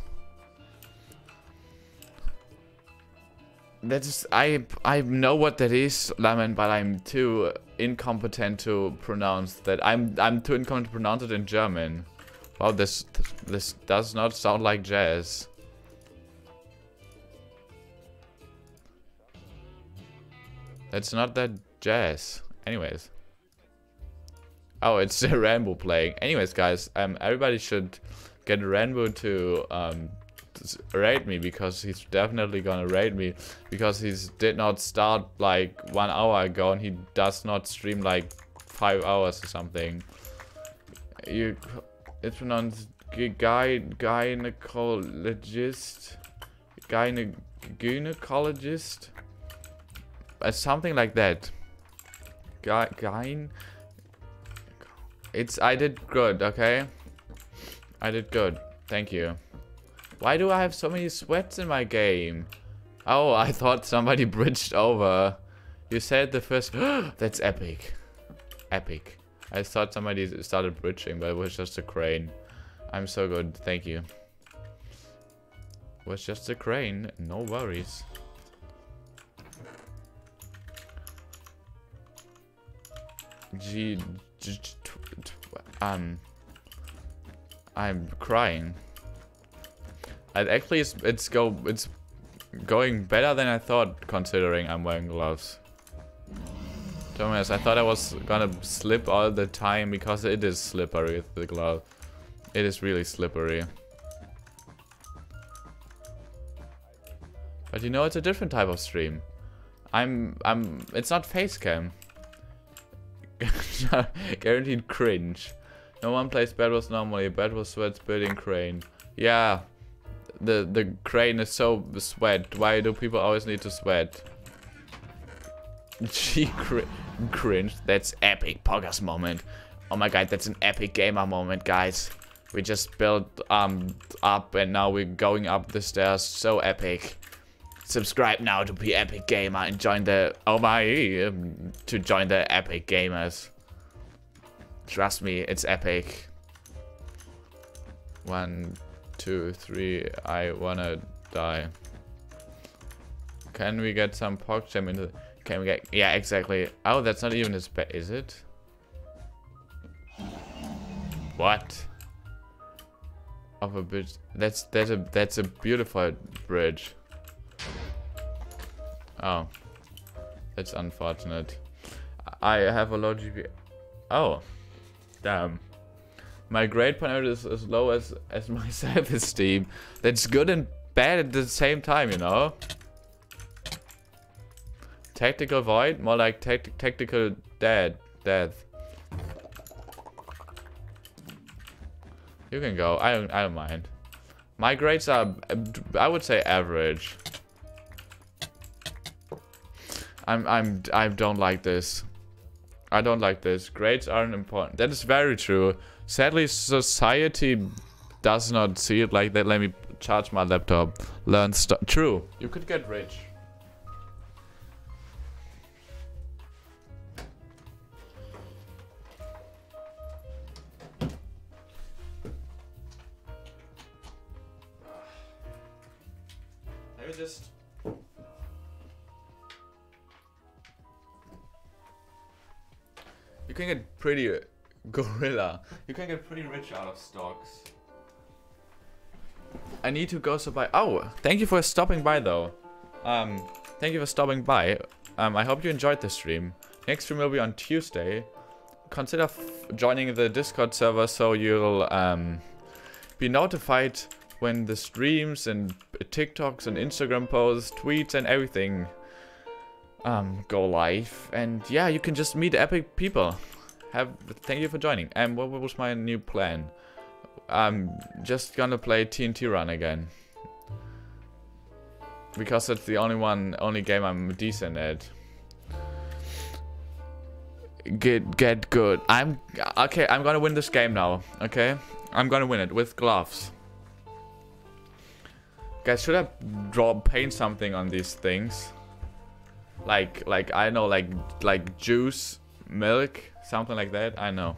S1: That's I I know what that is, Lemon, but I'm too incompetent to pronounce that. I'm I'm too incompetent to pronounce it in German. Wow, this this does not sound like jazz. That's not that jazz. Anyways. Oh, it's a Ranboo playing. Anyways, guys, um, everybody should get Ranboo to um, raid me because he's definitely gonna raid me because he did not start like one hour ago and he does not stream like five hours or something. You, it's pronounced guy gynecologist, gyne gynecologist, uh, something like that. Guy gyne it's- I did good, okay? I did good. Thank you. Why do I have so many sweats in my game? Oh, I <laughs> thought somebody bridged over. You said the first- <gasps> That's epic. Epic. I thought somebody started bridging, but it was just a crane. I'm so good, thank you. It was just a crane, no worries. G um, I'm crying. Actually, it's, it's go it's going better than I thought, considering I'm wearing gloves. Thomas, I thought I was gonna slip all the time because it is slippery with the glove. It is really slippery. But you know, it's a different type of stream. I'm, I'm, it's not face cam. <laughs> Guaranteed cringe. No one plays Wars normally. Bed Wars sweats building crane. Yeah. The the crane is so sweat. Why do people always need to sweat? <laughs> Gee, cr cringe. That's epic. Poggers moment. Oh my god, that's an epic gamer moment, guys. We just built um up and now we're going up the stairs. So epic. Subscribe now to be Epic Gamer and join the oh my um, to join the Epic Gamers. Trust me, it's epic. One, two, three. I wanna die. Can we get some PogChamp into? Can we get? Yeah, exactly. Oh, that's not even his bed, is it? What? Of a bridge. That's that's a that's a beautiful bridge. Oh. It's unfortunate. I have a low GPA. Oh. Damn. My grade point is as low as, as my <laughs> self-esteem. That's good and bad at the same time, you know? Tactical void? More like tact tactical dead. Death. You can go. I don't, I don't mind. My grades are, I would say average. I'm I'm I don't like this. I don't like this. Grades aren't important. That is very true. Sadly, society does not see it like that. Let me charge my laptop. Learn stuff. True. You could get rich. Just You can get pretty <laughs> gorilla. You can get pretty rich out of stocks. I need to go so by. Oh, thank you for stopping by though. Um, thank you for stopping by. Um, I hope you enjoyed the stream. Next stream will be on Tuesday. Consider joining the Discord server so you'll um be notified when the streams and TikToks and Instagram posts, tweets and everything um, go live. And yeah, you can just meet epic people. Have Thank you for joining. And what, was my new plan? I'm just gonna play TNT Run again. Because it's the only one, only game I'm decent at. Get get good. I'm okay. I'm gonna win this game now. Okay, I'm gonna win it with gloves. Guys, should I draw paint something on these things? Like, like, I know, like, like juice, milk, something like that. I know.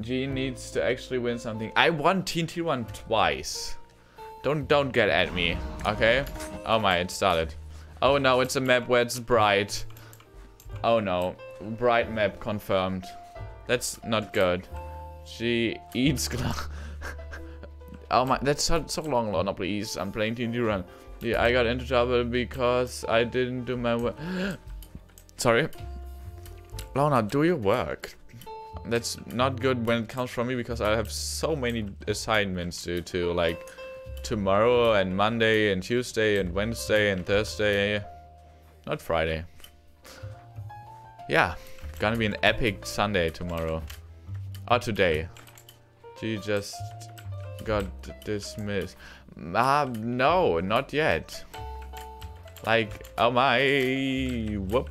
S1: G needs to actually win something. I won TNT Run twice. Don't, don't get at me, okay? Oh my, it started. Oh no, it's a map where it's bright. Oh no, bright map confirmed. That's not good. She eats <laughs> Oh my, that's so, so long, Lord, no, please. I'm playing TNT Run. Yeah, I got into trouble because I didn't do my work. <gasps> Sorry. Lona, do your work. That's not good when it comes from me because I have so many assignments to do, like tomorrow and Monday and Tuesday and Wednesday and Thursday. Not Friday. Yeah, gonna be an epic Sunday tomorrow. Or today. She just got dismissed. Uh, no, not yet. Like, oh my, whoop.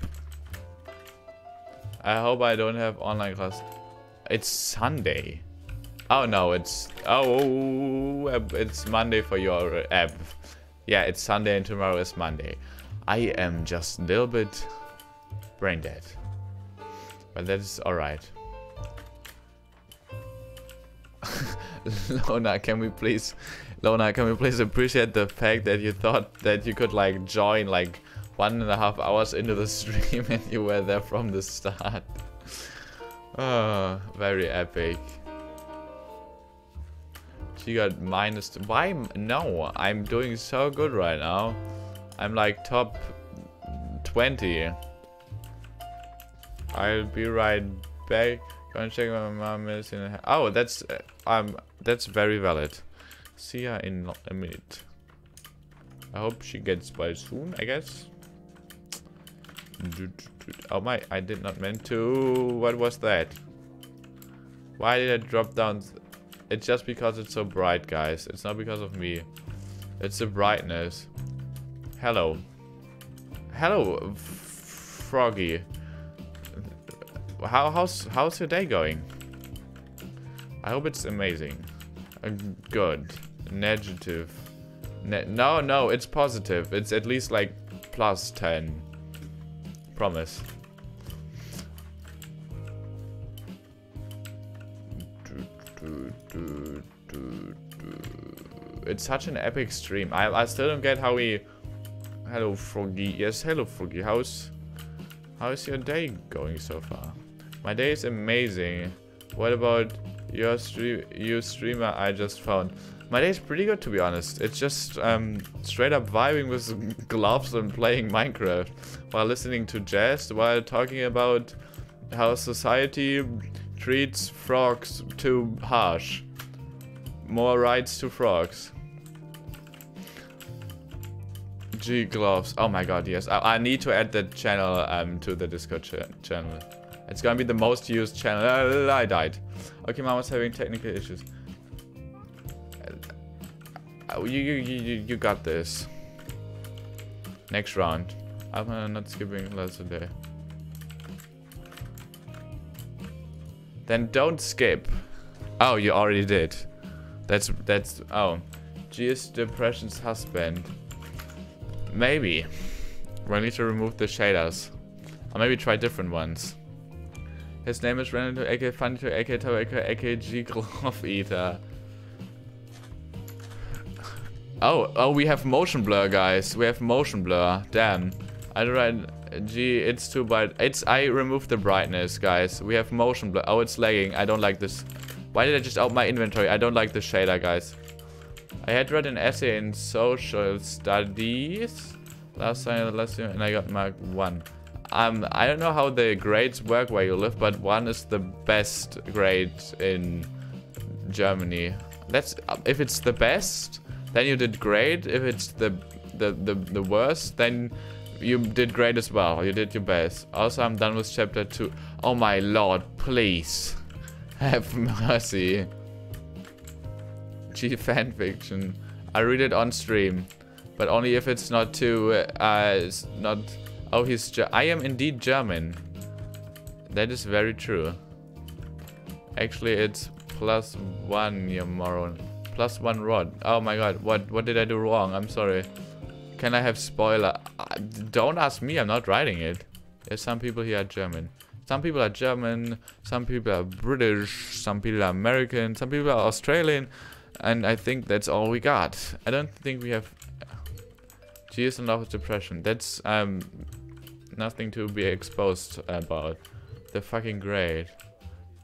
S1: I hope I don't have online class. It's Sunday. Oh no, it's, oh, it's Monday for your app. Yeah, it's Sunday and tomorrow is Monday. I am just a little bit brain dead. But that is alright. <laughs> Lona, can we please Lona, can we please appreciate the fact that you thought that you could like join like one and a half hours into the <laughs> stream and you were there from the start? oh, <laughs> very epic. She got minus. Why? No, I'm doing so good right now. I'm like top 20. I'll be right back. Gonna check my mom is in. Oh, that's uh, um, that's very valid. See ya in a minute. I hope she gets well soon. I guess. Oh my! I did not mean to. What was that? Why did I drop down? It's just because it's so bright, guys. It's not because of me. It's the brightness. Hello. Hello, Froggy. How how's how's your day going? I hope it's amazing. Uh, good. Negative. Ne no, no, it's positive. It's at least like plus 10. Promise. It's such an epic stream. I, I still don't get how we... Hello, Froggy. Yes, hello, Froggy. How's... How's your day going so far? My day is amazing. What about your stream, you streamer I just found? My day is pretty good to be honest. It's just um, straight up vibing with gloves and playing Minecraft while listening to jazz while talking about how society treats frogs too harsh. More rights to frogs. G gloves. Oh my god, yes. I, I need to add that channel um, to the Discord ch channel. It's gonna be the most used channel. I died. Okay, Mama's having technical issues. Uh, you, you, you, you got this. Next round. I'm not skipping less a day. Then don't skip. Oh, you already did. That's, that's, oh. G is Depression's husband. Maybe. We need to remove the shaders. Or maybe try different ones. His name is Renato, aka Funny, aka Tower, aka AKG Glove Eater. Oh, oh, we have motion blur, guys. We have motion blur. Damn. I tried. G, it's too bright. It's I removed the brightness, guys. We have motion blur. Oh, it's lagging. I don't like this. Why did I just out my inventory? I don't like the shader, guys. I had read an essay in social studies last time, last year, and I got mark one. Um, I don't know how the grades work where you live, but one is the best grade in Germany. That's if it's the best, then you did great. If it's the the the, the worst, then you did great as well. You did your best. Also, I'm done with chapter two. Oh my lord, please <laughs> have mercy. G fanfiction. I read it on stream, but only if it's not too uh, not Oh, he's I am indeed German. That is very true. Actually, it's plus one, you moron. Plus one rod. Oh my god, what what did I do wrong? I'm sorry. Can I have spoiler? Uh, don't ask me, I'm not writing it. There's some people here are German. Some people are German, some people are British, some people are American, some people are Australian, and I think that's all we got. I don't think we have... Is in love depression. That's um nothing to be exposed about. The fucking grade.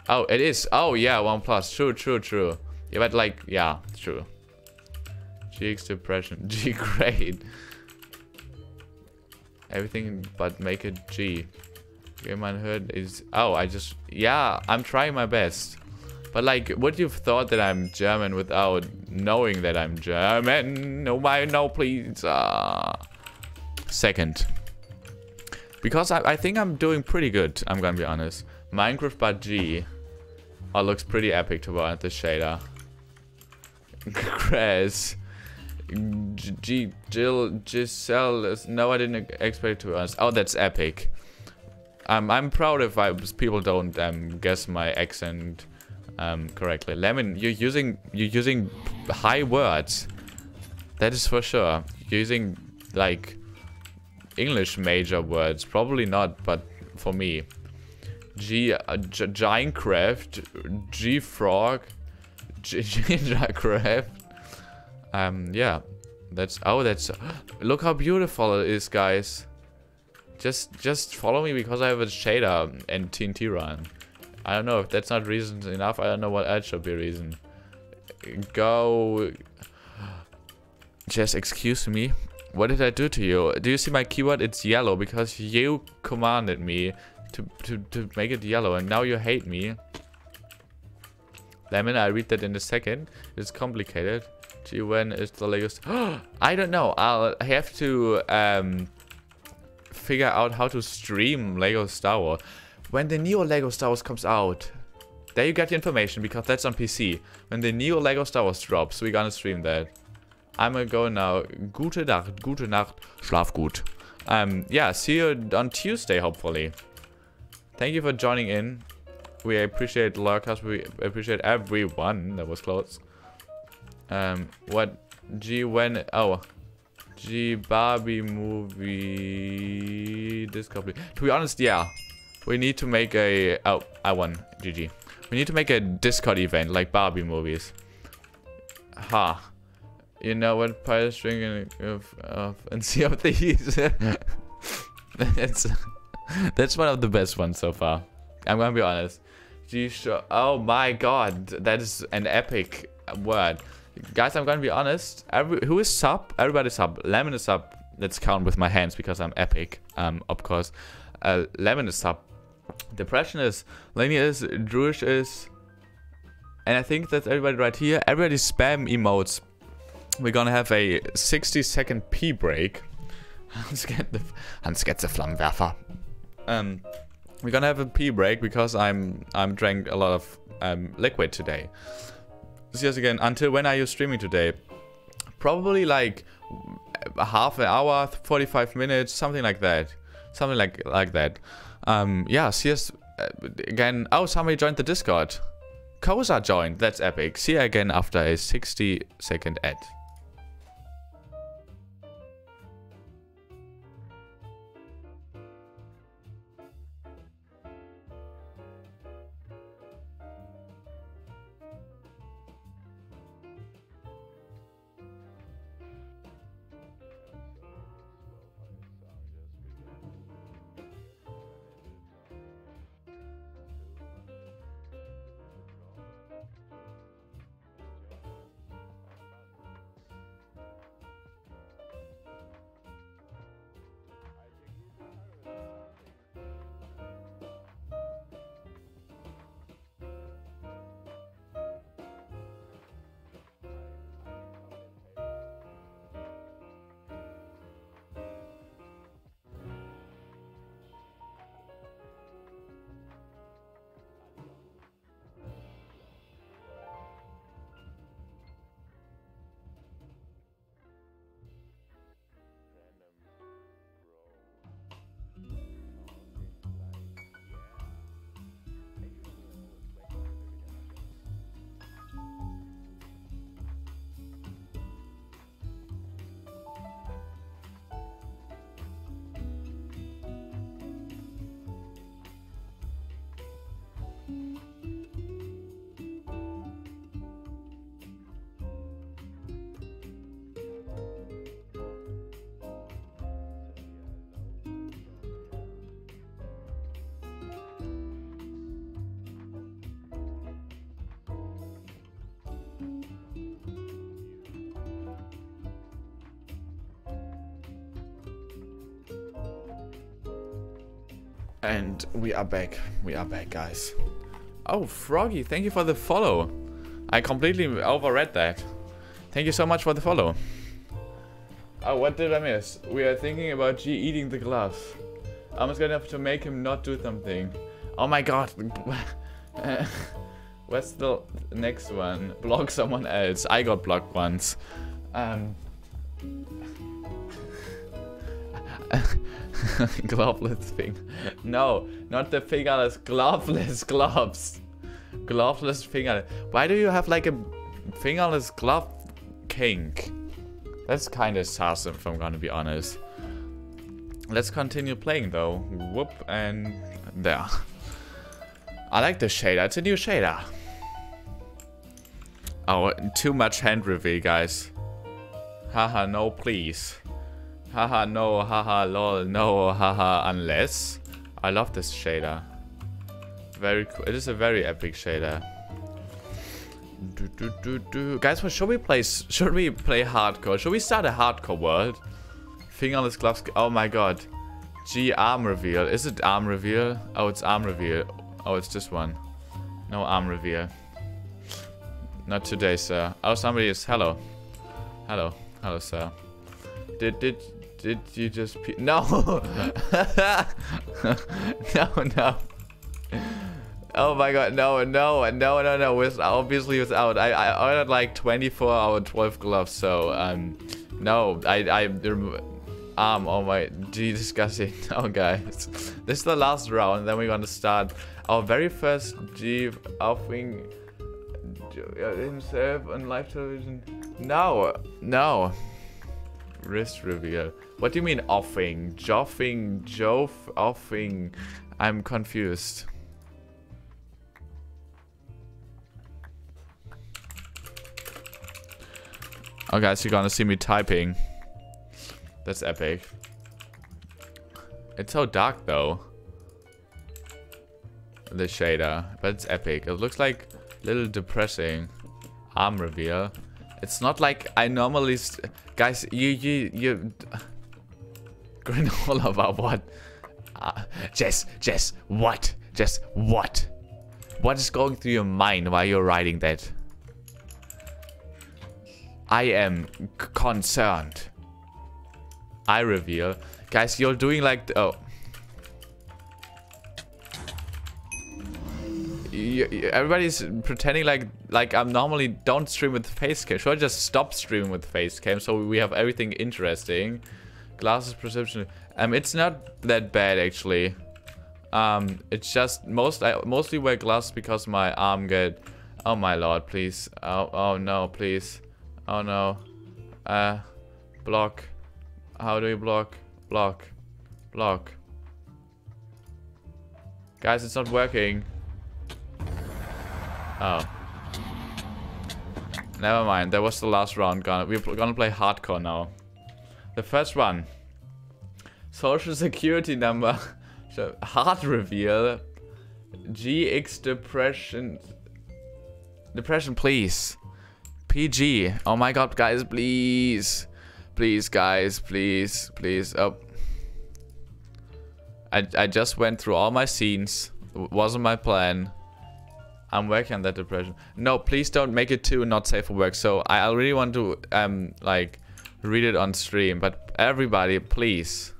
S1: Oh, it is. Oh, yeah, one plus. True, true, true. Yeah, but like, yeah, true. GX depression. <laughs> G grade. Everything but make it G. Game unheard is... Oh, I just... Yeah, I'm trying my best. But like, would you've thought that I'm German without knowing that I'm German? No, my, no, please. Uh, second. Because I, I think I'm doing pretty good, I'm gonna be honest. Minecraft but G. Oh, looks pretty epic to at the shader. Chris. G, Jill, Giselle. No, I didn't expect to us. Oh, that's epic. Um, I'm proud if I, people don't um, guess my accent um, correctly. Lemon, you're using you're using high words. That is for sure. You're using like English major words. Probably not, but for me. G, uh, Ginecraft, G-Frog, <laughs> Gingercraft. Um, yeah. That's, oh, that's, <gasps> look how beautiful it is, guys. Just just follow me because I have a shader and TNT run. I don't know if that's not reason enough. I don't know what else should be reason. Go. <gasps> Just excuse me. What did I do to you? Do you see my keyword? It's yellow because you commanded me to, to, to make it yellow and now you hate me. Lemon, I read that in a second. It's complicated. Gee, when is the Lego... <gasps> I don't know. I'll have to um, figure out how to stream Lego Star Wars. When the Neo Lego Star Wars comes out, there you get the information because that's on PC. When the Neo Lego Star Wars drops, we're gonna stream that. I'm gonna go now. Gute Nacht, gute Nacht, schlaf gut. Um, yeah, see you on Tuesday, hopefully. Thank you for joining in. We appreciate Lurkers, we appreciate everyone. That was close. Um, what? G when? Oh, G Barbie movie Discovery. To be honest, yeah. We need to make a... Oh, I won. GG. We need to make a Discord event like Barbie movies. Ha. You know what Pirate String of, of and <laughs> Sea of Thieves? <laughs> that's, that's one of the best ones so far. I'm gonna be honest. Oh my god. That is an epic word. Guys, I'm gonna be honest. Every, who is sub? Everybody sub. Lemon is sub. Let's count with my hands because I'm epic. Um, of course. Uh, Lemon is sub. Depression is, Lenny is, Jewish is, and I think that's everybody right here. Everybody spam emotes. We're gonna have a 60 second pee break. <laughs> Hans get the, Hans gets the Flammenwerfer. Um, we're gonna have a pee break because I'm I'm drank a lot of um, liquid today. See us again. Until when are you streaming today? Probably like a half an hour, 45 minutes, something like that. Something like like that. Um, yeah, see us uh, again. Oh, somebody joined the Discord. Koza joined. That's epic. See you again after a 60 second ad. And we are back. We are back, guys. Oh, Froggy, thank you for the follow. I completely overread that. Thank you so much for the follow. Oh, what did I miss? We are thinking about G eating the gloves. I'm just gonna have to make him not do something. Oh my god. <laughs> What's the next one? Block someone else. I got blocked once. Um... <laughs> gloveless thing. No, not the fingerless, gloveless gloves. Gloveless finger. Why do you have like a fingerless glove kink? That's kind of sus if I'm gonna be honest. Let's continue playing though. Whoop, and there. I like the shader. It's a new shader. Oh, too much hand reveal, guys. Haha, no please. Haha, no, haha, lol, no, haha, unless. I love this shader. Very cool. It is a very epic shader. Do, do, do, do. Guys, what should we play? Should we play hardcore? Should we start a hardcore world? Fingerless gloves. Oh my god. G arm reveal. Is it arm reveal? Oh, it's arm reveal. Oh, it's this one. No arm reveal. Not today, sir. Oh, somebody is. Hello. Hello. Hello, sir. Did did did you just <laughs> <laughs> No. no, no. Oh my god, no, no, no, no, no, with, obviously without. I, I ordered like 24 hour 12 gloves, so, um, no, I, I, um, oh my, disgusting. <laughs> Oh guys, this is the last round, then we're gonna start our very first G offering himself on live television. No, no. Wrist reveal. What do you mean offing? Joffing, Joff, offing. I'm confused. Oh guys, you're gonna see me typing. That's epic. It's so dark though. The shader, but it's epic. It looks like a little depressing. Arm reveal. It's not like I normally... Guys, you, you, you... <laughs> Granola about what? Uh, Jess, Jess, what? Jess, what? What is going through your mind while you're writing that? I am concerned. I reveal. Guys, you're doing like... oh. You, everybody's pretending like like I'm normally don't stream with face cam. Should I just stop streaming with face cam so we have everything interesting? Glasses perception. Um, it's not that bad actually. Um, it's just most I mostly wear glasses because my arm get. Oh my lord, please. Oh oh no, please. Oh no. Uh, block. How do you block? Block. Block. Guys, it's not working. Oh. Never mind. That was the last round. We're gonna play hardcore now. The first one. Social security number. <laughs> So heart reveal. GX depression. Depression, please. PG. Oh my god, guys, please. Please, guys, please, please. Oh. I, I just went through all my scenes. It wasn't my plan. I'm working on that depression. No, please don't make it too not safe for work. So I, I really want to, um, like, read it on stream. But everybody, please.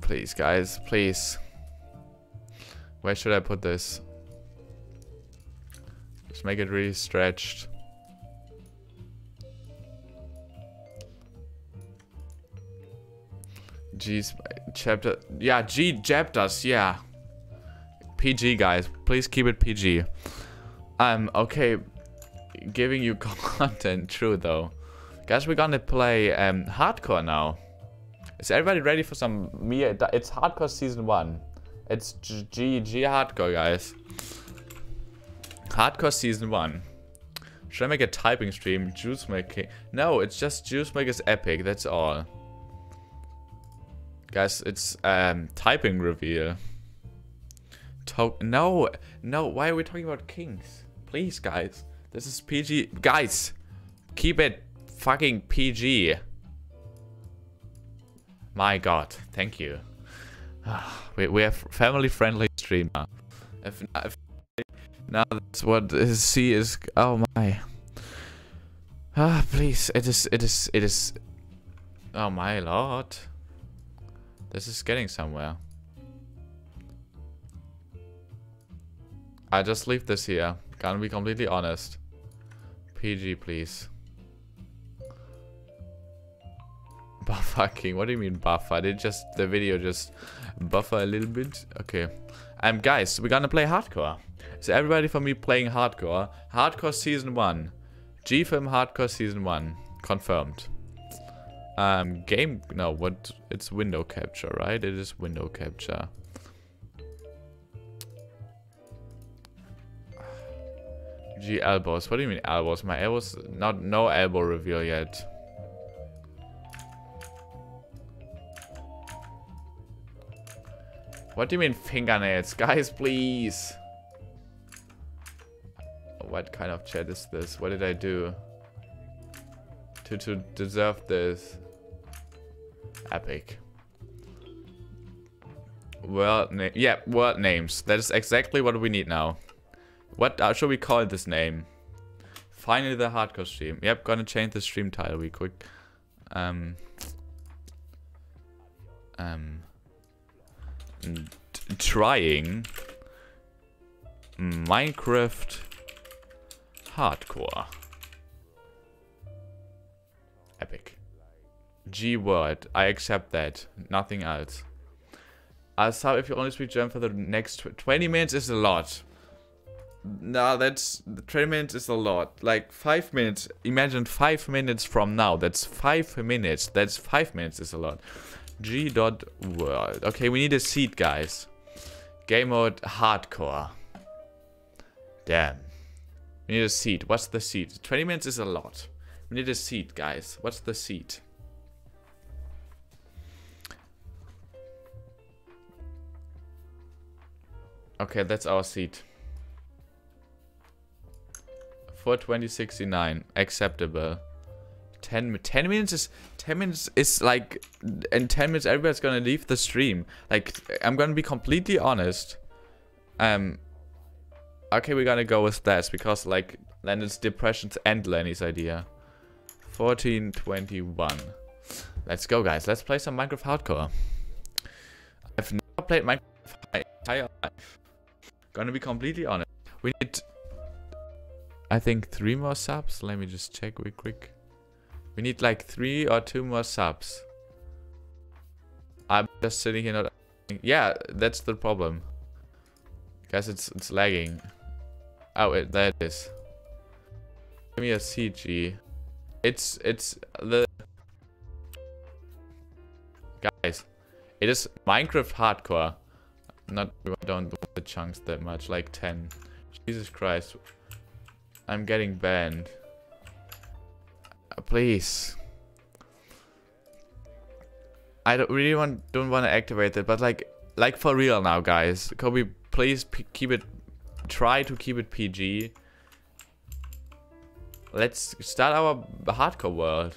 S1: Please, guys, please. Where should I put this? Just make it really stretched. G's chapter. Yeah, G chapters. Yeah. PG guys, please keep it PG. Um. Okay. Giving you <laughs> content. True though. Guys, we're gonna play um hardcore now. Is everybody ready for some me? It's hardcore season one. It's G, G hardcore guys. Hardcore Season 1. Should I make a typing stream? Juice making? No, it's just Juice Maker's Epic, that's all. Guys, it's um typing reveal. To no, no, why are we talking about kings? Please, guys. This is PG. Guys, keep it fucking PG. My god, thank you. <sighs> we, we have family-friendly streamer. If, if now that's what C is. Oh my. Ah, please. It is. It is. It is. Oh my lord. This is getting somewhere. I just leave this here. Gonna be completely honest. PG, please. <laughs> Buffer What do you mean buffer? Did just the video just buffer a little bit? Okay. Um, guys, we're gonna play hardcore. So everybody for me playing hardcore. Hardcore season 1. GFilm hardcore season 1. Confirmed. Um, game, no, what, it's window capture, right? It is window capture. G elbows. What do you mean elbows? My elbows, not no elbow reveal yet. What do you mean fingernails? <laughs> Guys, please. What kind of chat is this? What did I do? To, to deserve this? Epic. World name. Yeah, world names. That is exactly what we need now. What uh, should we call this name? Finally the hardcore stream. Yep, gonna change the stream title real quick. Um. Um. Trying Minecraft Hardcore. Epic. G word. I accept that. Nothing else. I'll sub if you only speak German for the next 20 minutes is a lot. No, that's 20 minutes is a lot. Like 5 minutes. Imagine 5 minutes from now. That's 5 minutes. That's 5 minutes is a lot. G dot world. Okay, we need a seat, guys. Game mode hardcore. Damn. We need a seat. What's the seat? 20 minutes is a lot. We need a seat, guys. What's the seat? Okay, that's our seat. For 2069, acceptable. 10, 10 minutes is 10 minutes is like in 10 minutes everybody's gonna leave the stream like i'm gonna be completely honest um okay we're gonna go with that because like then depressions and lenny's idea 1421 let's go guys let's play some minecraft hardcore i've never played minecraft my entire life Gonna be completely honest. We need, I think, three more subs. Let me just check real quick. We need like three or two more subs. I'm just sitting here not... Yeah, that's the problem. Guys, it's it's lagging. Oh, it, there it is. Give me a CG. It's, it's the... Guys, it is Minecraft Hardcore. Not, I don't do the chunks that much, like 10. Jesus Christ. I'm getting banned. Uh, please. I don't really want, don't want to activate it, but like, like for real now, guys. Kobe, please keep it, try to keep it PG. Let's start our hardcore world.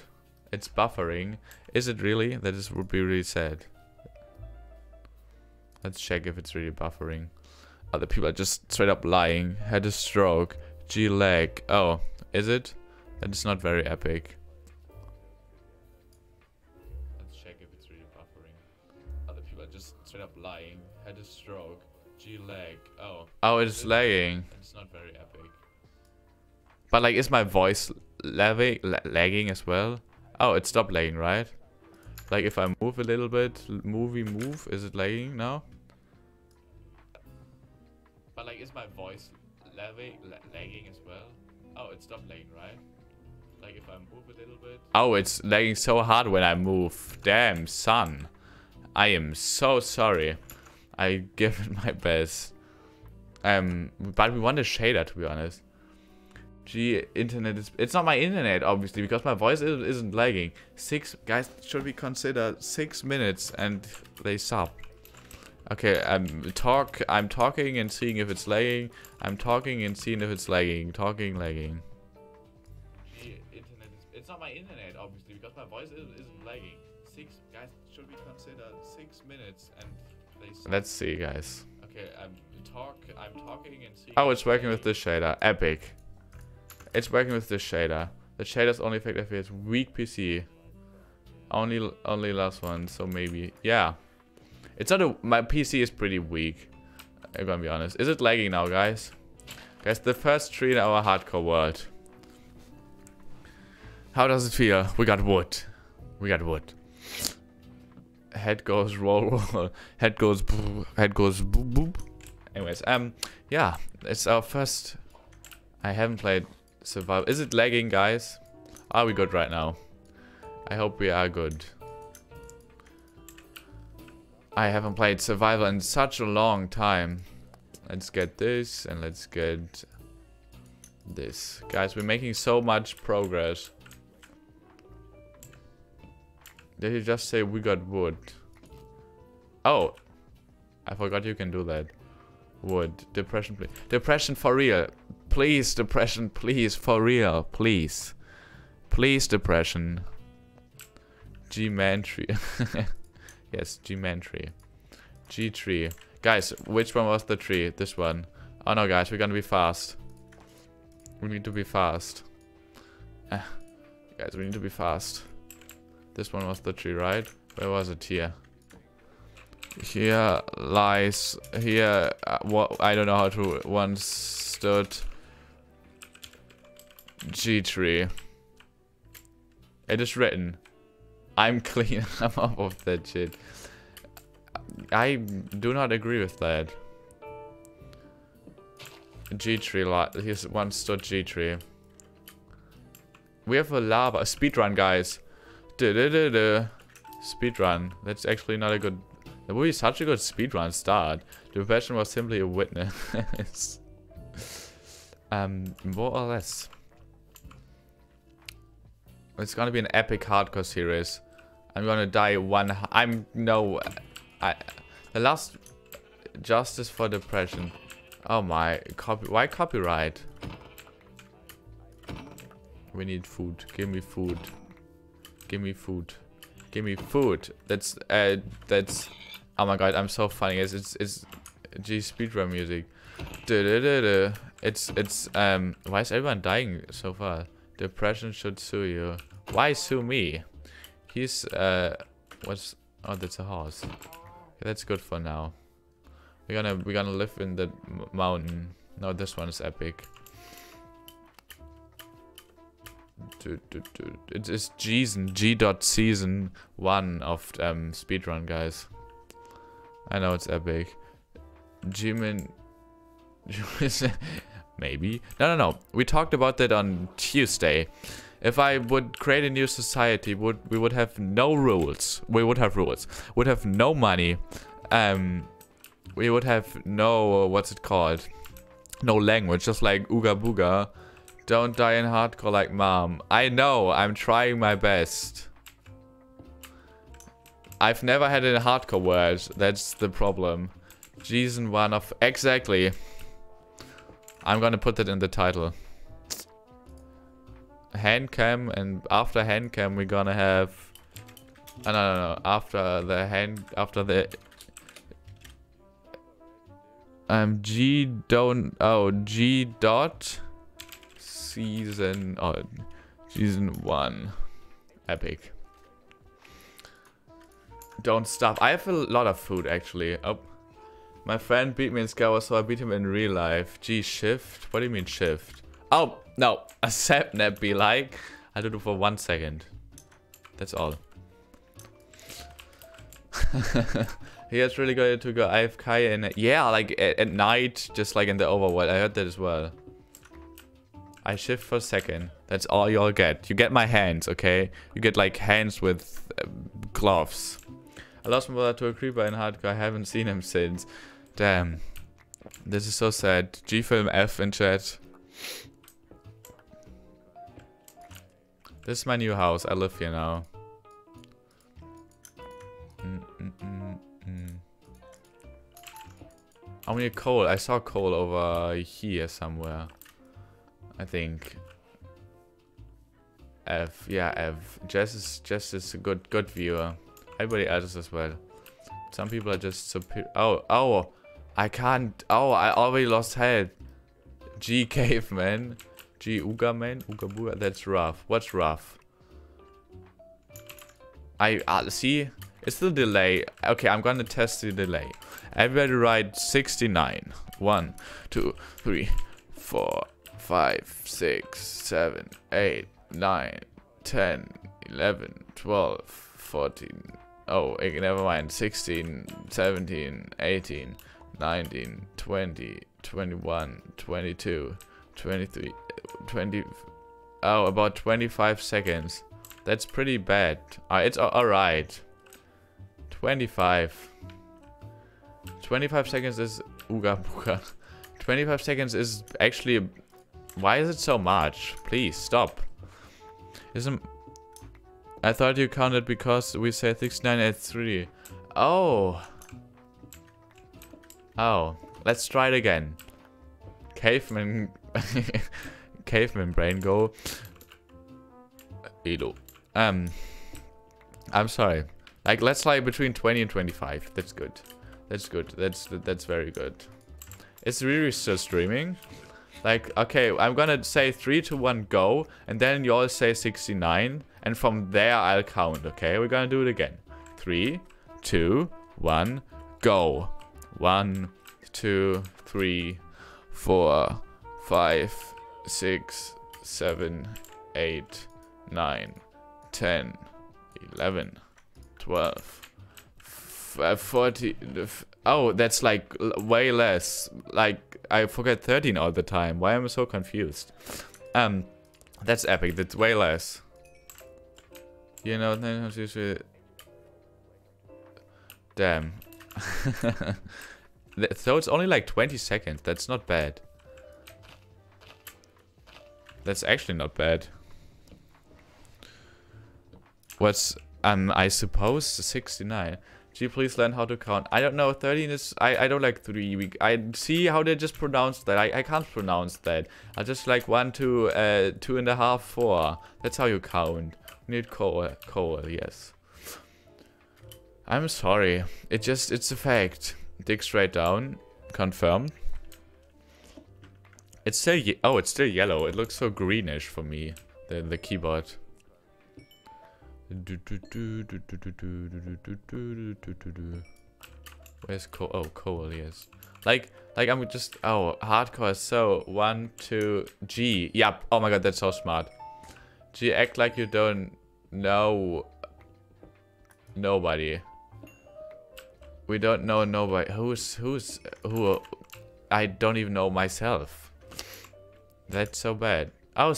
S1: It's buffering. Is it really? That is would be really sad. Let's check if it's really buffering. Other people are just straight up lying. Had a stroke. G lag. Oh, is it? That is not very epic. Let's check if it's really buffering. Other people are just straight up lying. Had a stroke. G lag. Oh. It's lagging. It's not very epic. But like, is my voice lagging, lagging as well? Oh, it stopped lagging, right? Like if I move a little bit, movie move, is it lagging now? But like, is my voice lagging, lagging as well? Oh, it stopped lagging, right? Like if I move a little bit. Oh, it's lagging so hard when I move. Damn, son. I am so sorry. I give it my best. Um, but we want a shader to be honest. Gee, internet is... It's not my internet, obviously, because my voice is, isn't lagging. Six... Guys, should we consider six minutes and they sub? Okay, I'm talk. I'm talking and seeing if it's lagging. I'm talking and seeing if it's lagging. Talking, lagging. internet is, it's not my internet, obviously, because my voice isn't, isn't lagging. Six guys, should we consider six minutes and they? Let's see, guys. Okay, I'm talk. I'm talking and seeing. Oh, it's working with this shader. Epic. It's working with this shader. The shader's only effective if it's weak PC. Only only last one, so maybe. Yeah. It's not a... My PC is pretty weak. I'm gonna be honest. Is it lagging now, guys? Guys, the first tree in our hardcore world. How does it feel? We got wood. We got wood. Head goes roll roll. <laughs> Head goes. <laughs> Head goes boop boop. Anyways, um, yeah, it's our first. I haven't played survival. Is it lagging, guys? Are we good right now? I hope we are good. I haven't played survival in such a long time. Let's get this and let's get this. Guys, we're making so much progress. Did you just say we got wood? Oh. I forgot you can do that. Wood. Depression, please. Depression for real. Please, depression, please. For real. Please. Please, depression. G-Mantry. <laughs> yes, G-Mantry. G-Tree. Guys, which one was the tree? This one. Oh no, guys, we're gonna be fast. We need to be fast. Uh, guys, we need to be fast. This one was the tree, right? Where was it here? Here lies here. Uh, what I don't know how to once stood. G tree. It is written. I'm <laughs> clean. I'm off of that shit. I do not agree with that. G tree lot. Here's one stood G tree. We have a lava. Speed run, guys. Speed run. That's actually not a good. That would be such a good speedrun start. The question was simply a witness. <laughs> um, more or less. It's gonna be an epic hardcore series. I'm gonna die one. I'm no. I. The last justice for depression. Oh my, copy. Why copyright? We need food. Give me food. Give me food. Give me food. That's uh. That's. Oh my god, I'm so funny. It's it's, it's G speedrun music. It's it's um. Why is everyone dying so far? Depression should sue you. Why sue me? He's uh. What's? Oh, that's a horse. Okay, that's good for now. We're gonna we're gonna live in the mountain. No, this one is epic. It is Gseason, G dot season one of um speedrun guys. I know it's epic. Jimin <laughs> maybe. No no no. We talked about that on Tuesday. If I would create a new society, would we would have no rules. We would have rules. Would have no money. Um we would have no, what's it called? No language, just like Ooga Booga. Don't die in hardcore like mom. I know, I'm trying my best. I've never had a hardcore word, that's the problem. Season 1 of... Exactly. I'm gonna put that in the title. Hand cam, and after hand cam we're gonna have... Oh, no, no, no. After the hand... After the um, G don't, oh, G dot season, oh, season one. Epic. Don't stop. I have a lot of food actually. Oh, my friend beat me in SkyWars, so I beat him in real life. G shift? What do you mean shift? Oh, no. A sapnap be like. I did it for one second. That's all. <laughs> he has really good to go AFK and yeah, like at, at, night, just like in the overworld. I heard that as well. I shift for a second. That's all y'all get. You get my hands, okay? You get like hands with uh, gloves. I lost my brother to a creeper in hardcore. I haven't seen him since. Damn. This is so sad. G-Film F in chat. This is my new house. I live here now. Mm -mm -mm. How many coal? I saw coal over here somewhere. I think. F, yeah, F. Jess is Jess is a good good viewer. Everybody else as well. Some people are just superior. Oh, oh, I can't. Oh, I already lost health. G caveman. <laughs> G Uga man. Uga Booga. That's rough. What's rough? I uh, see. It's the delay. Okay, I'm gonna test the delay. Everybody write 69. 1, 2, 3, 4, 5, 6, 7, 8, 9, 10, 11, 12, 14. Oh, never mind. 16, 17, 18, 19, 20, 21, 22, 23, 20. Oh, about 25 seconds. That's pretty bad. Uh, it's alright. 25. 25 seconds is Uga Buga. 25 seconds is actually Why is it so much? Please, stop. Isn't... I thought you counted because we said 6983. Oh. Oh. Let's try it again. Caveman... <laughs> Caveman brain go. Elo. Um... I'm sorry. Like, let's try between 20 and 25. That's good. That's good. That's that's very good. It's really still streaming. Like, okay, I'm gonna say 3 to 1 go, and then you all say 69, and from there I'll count, okay? We're gonna do it again. Three, two, one, go. 1, 2, 3, 4, 5, 6, 7, 8, 9, 10, 11, 12, uh, 40, oh, that's like way less. Like, I forget 13 all the time. Why am I so confused? Um, that's epic. That's way less. You know, damn. <laughs> so it's only like 20 seconds. That's not bad. That's actually not bad. What's um, I suppose 69. G, please learn how to count. I don't know. 13 is... I, I don't like 3. We, I see how they just pronounce that. I, I can't pronounce that. I just like 1, 2, uh, 2 and a half, 4. That's how you count. Need coal. Coal, yes. I'm sorry. It just... It's a fact. Dig straight down. Confirmed. It's still... Oh, it's still yellow. It looks so greenish for me. The, the keyboard. Where's Cole? Oh, Cole, yes. Like, like I'm just, oh, hardcore. So, one, two, G. Yep. Oh my god, that's so smart. G, act like you don't know nobody. We don't know nobody. Who's, who's, who? I don't even know myself. That's so bad. Oh,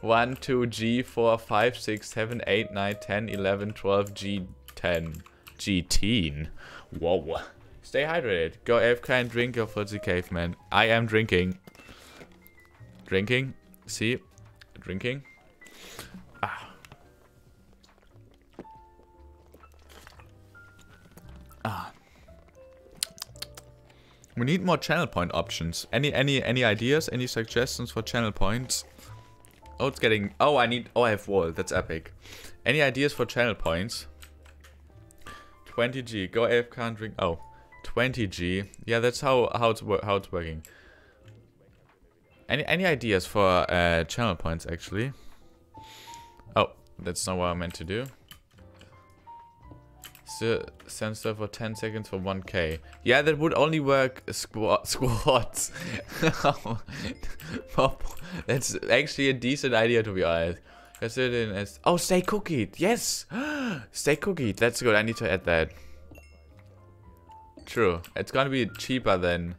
S1: 1, 2, G, 4, 5, 6, 7, 8, 9, 10, 11, 12, G, 10. G, teen. Whoa. Stay hydrated. Go AFK and drink your fuzzy caveman. I am drinking. Drinking. See? Drinking. We need more channel point options. Any any any ideas? Any suggestions for channel points? Oh, it's getting... Oh, I need... Oh, I have wall. That's epic. Any ideas for channel points? 20G. Go AFK and drink... Oh. 20G. Yeah, that's how, how, it's, how it's working. Any, any ideas for uh, channel points, actually? Oh, that's not what I meant to do sensor for 10 seconds for 1k. Yeah, that would only work squat <laughs> squats. <laughs> That's actually a decent idea to be honest. Oh stay cookied. Yes, <gasps> stay cookied. That's good. I need to add that. True. It's gonna be cheaper than.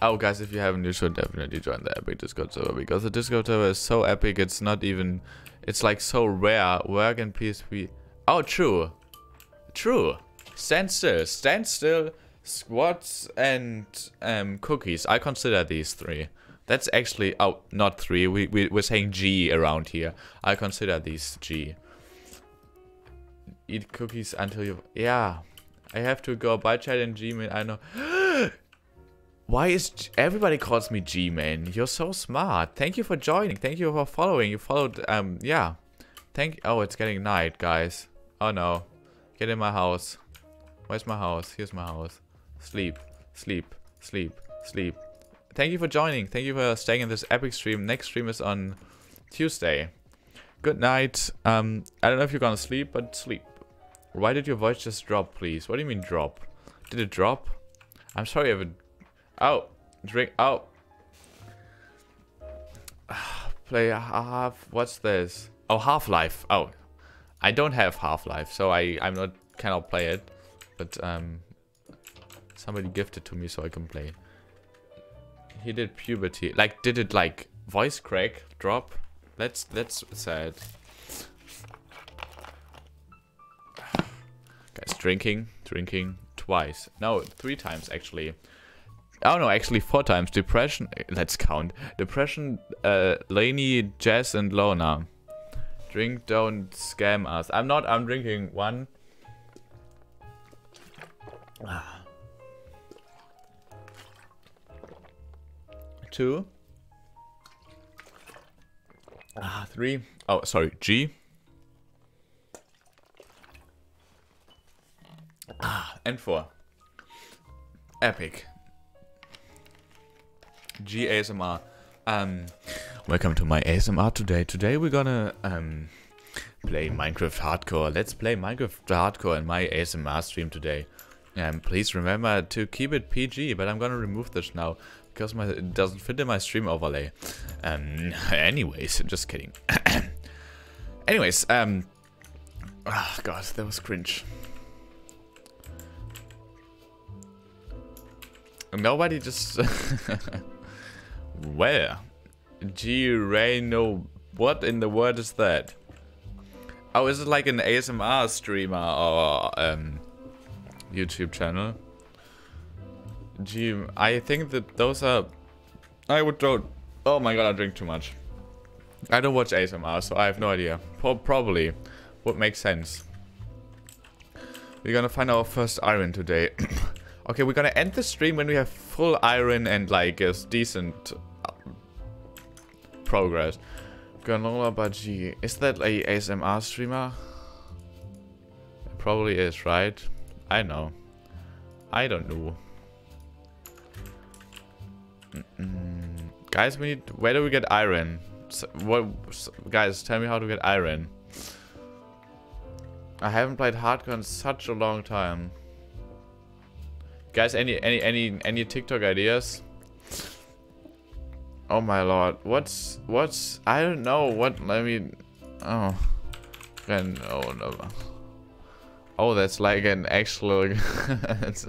S1: Oh, guys, if you haven't, you should definitely join the Epic Discord server because the Discord server is so epic. It's not even. It's like so rare. Work and PSP. Oh, true. True. Stand still. Stand still, squats, and um, cookies. I consider these three. That's actually... Oh, not three. We, we, we're saying G around here. I consider these G. Eat cookies until you... Yeah. I have to go by chat and G, man. I know. <gasps> Why is... G Everybody calls me G, man. You're so smart. Thank you for joining. Thank you for following. You followed... Um, yeah. Thank... Oh, it's getting night, guys. Oh, no. Get in my house. Where's my house? Here's my house. Sleep, sleep, sleep, sleep. Thank you for joining. Thank you for staying in this epic stream. Next stream is on Tuesday. Good night. Um, I don't know if you're gonna sleep, but sleep. Why did your voice just drop, please? What do you mean drop? Did it drop? I'm sorry if it... Oh! Drink... Oh! <sighs> Play half... What's this? Oh, Half-Life. Oh, I don't have Half-Life, so I I'm not cannot play it. But um, somebody gifted to me so I can play. He did puberty. Like, did it like voice crack drop? That's that's sad. Guys, drinking, drinking twice. No, three times actually. Oh no, actually four times. Depression. Let's count. Depression, uh, Laney, Jess, and Lona. Drink, don't scam us. I'm not. I'm drinking one. Two. Ah, three. Oh, sorry. G. Ah, and four. Epic. G ASMR. Um, welcome to my ASMR today. Today we're gonna um play Minecraft Hardcore. Let's play Minecraft Hardcore in my ASMR stream today. Um, please remember to keep it PG, but I'm gonna remove this now because my it doesn't fit in my stream overlay. Um, <laughs> anyways, just kidding. <coughs> anyways, um, oh god, that was cringe. Nobody just. <laughs> Where? G Reno. What in the world is that? Oh, is it like an ASMR streamer or um, YouTube channel? G. I think that those are. I would don't. Oh my god, I drink too much. I don't watch ASMR, so I have no idea. Pro probably would make sense. We're gonna find our first iron today. <coughs> Okay, we're gonna end the stream when we have full iron and like a decent progress. Granola Baji. Is that a ASMR streamer? It probably is, right? I know. I don't know. Mm -mm. Guys, we need... Where do we get iron? So, what, guys, tell me how to get iron. I haven't played hardcore in such a long time. Guys, any any any any TikTok ideas? Oh my lord. What's what's I don't know what let me oh then oh no Oh that's like an actual <laughs> that's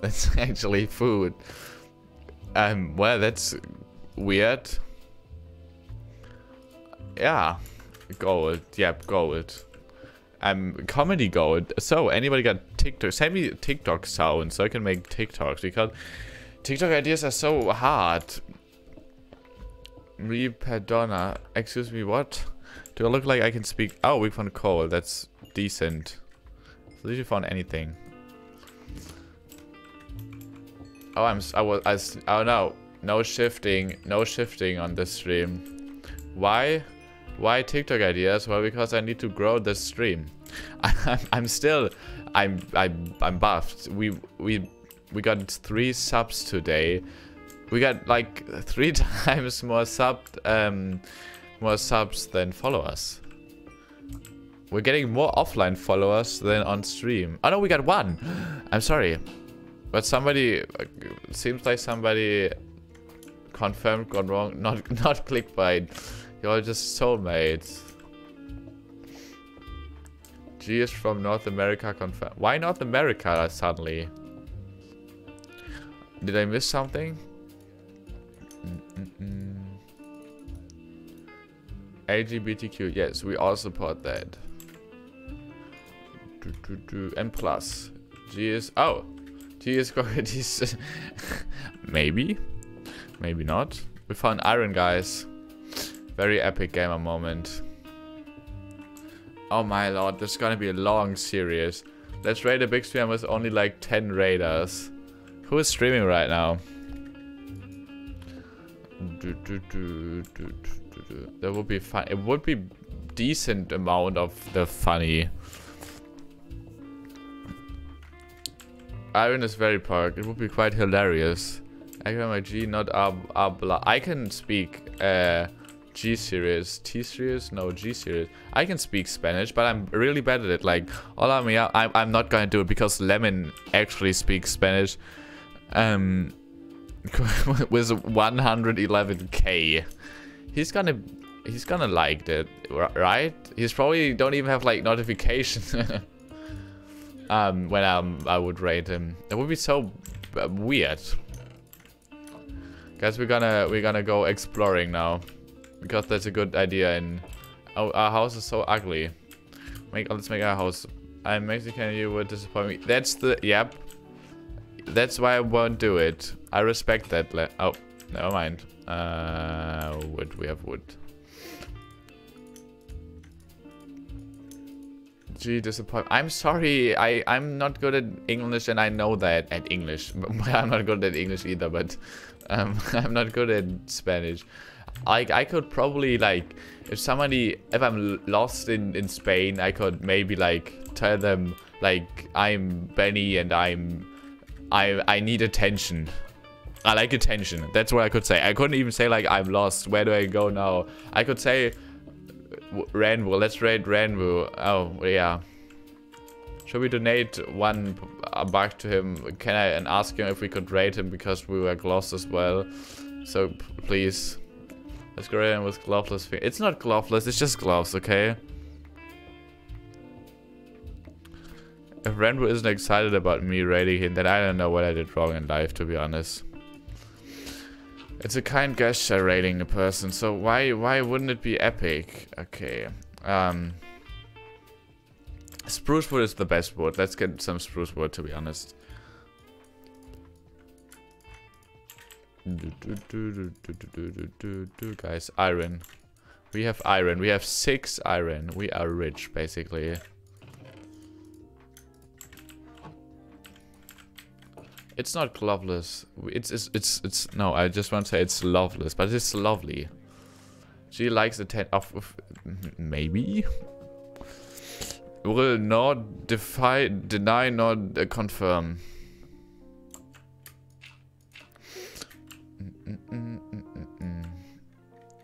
S1: that's actually food. Um well that's weird. Yeah. Gold. Yep, gold um, comedy gold. So, anybody got TikTok? Send me TikTok sounds so I can make TikToks because TikTok ideas are so hard. Re perdona. Excuse me, what? Do I look like I can speak? Oh, we found coal. That's decent. So did you found anything? Oh, I'm. I was. I. Oh no. No shifting. No shifting on this stream. Why? Why TikTok ideas? Well, because I need to grow the stream. <laughs> I, I'm still, I'm, I'm, I'm buffed. We, we, we got three subs today. We got like three <laughs> times more sub, um, more subs than followers. We're getting more offline followers than on stream. Oh no, we got one. <gasps> I'm sorry, but somebody seems like somebody confirmed gone wrong. <laughs> Not not clickbait. You're just soulmates. G is from North America confirmed. Why North America suddenly? Did I miss something? Mm -mm -mm. LGBTQ, yes, we all support that. Do, do, do. And plus, G is, oh, G is <laughs> maybe, maybe not. We found iron, guys. Very epic gamer moment. Oh my lord, this is gonna be a long series. Let's raid a big stream with only like 10 raiders. Who is streaming right now? That would be fun. It would be decent amount of the funny. Iron is very park. It would be quite hilarious. I can my G, not abla. I can speak uh, G series, T series, no G series. I can speak Spanish, but I'm really bad at it. Like, hola mia, I'm, I'm not gonna do it because Lemon actually speaks Spanish. Um, <laughs> with 111k. He's gonna, he's gonna like it, right? He's probably don't even have like notification. <laughs> um, when I'm, I would rate him. It would be so uh, weird. Guys, we're gonna, we're gonna go exploring now because that's a good idea and our, our house is so ugly. Make let's make our house. I'm Mexican, you would disappoint me. That's the yep. That's why I won't do it. I respect that. oh, never mind. Uh, wood. We have wood. Gee, disappoint. I'm sorry. I I'm not good at English, and I know that at English. <laughs> I'm not good at English either, but um, <laughs> I'm not good at Spanish. I I could probably like if somebody if I'm lost in in Spain, I could maybe like tell them like I'm Benny and I'm I I need attention. I like attention. That's what I could say. I couldn't even say like I'm lost. Where do I go now? I could say Ranboo. Let's raid Ranboo. Oh yeah. Should we donate one back to him? Can I and ask him if we could raid him because we were lost as well? So please. Let's go in with gloveless. It's not gloveless, it's just gloves, okay? If Ranboo isn't excited about me raiding him, then I don't know what I did wrong in life, to be honest. It's a kind gesture raiding a person, so why why wouldn't it be epic? Okay. Um Spruce wood is the best wood. Let's get some spruce wood to be honest. Guys, iron. We have iron. We have six iron. We are rich, basically. It's not gloveless. It's, it's, it's, it's, no, I just want to say it's loveless, but it's lovely. She likes the ten of, of maybe? Will not defy, deny, not uh, confirm.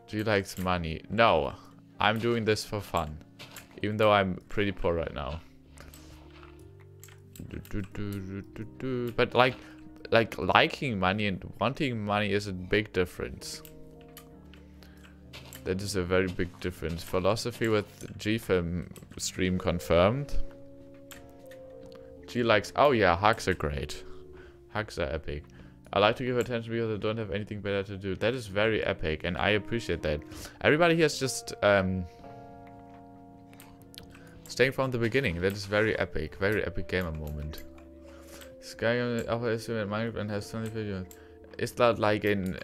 S1: She likes money. No, I'm doing this for fun. Even though I'm pretty poor right now. But like, like liking money and wanting money is a big difference. That is a very big difference. Philosophy with GFilm stream confirmed. G likes, oh yeah, hugs are great. Hugs are epic. I like to give attention because I don't have anything better to do. That is very epic, and I appreciate that. Everybody here is just um, staying from the beginning. That is very epic. Very epic gamer moment. Sky Alpha is in Minecraft and has 20 videos. Is that like in...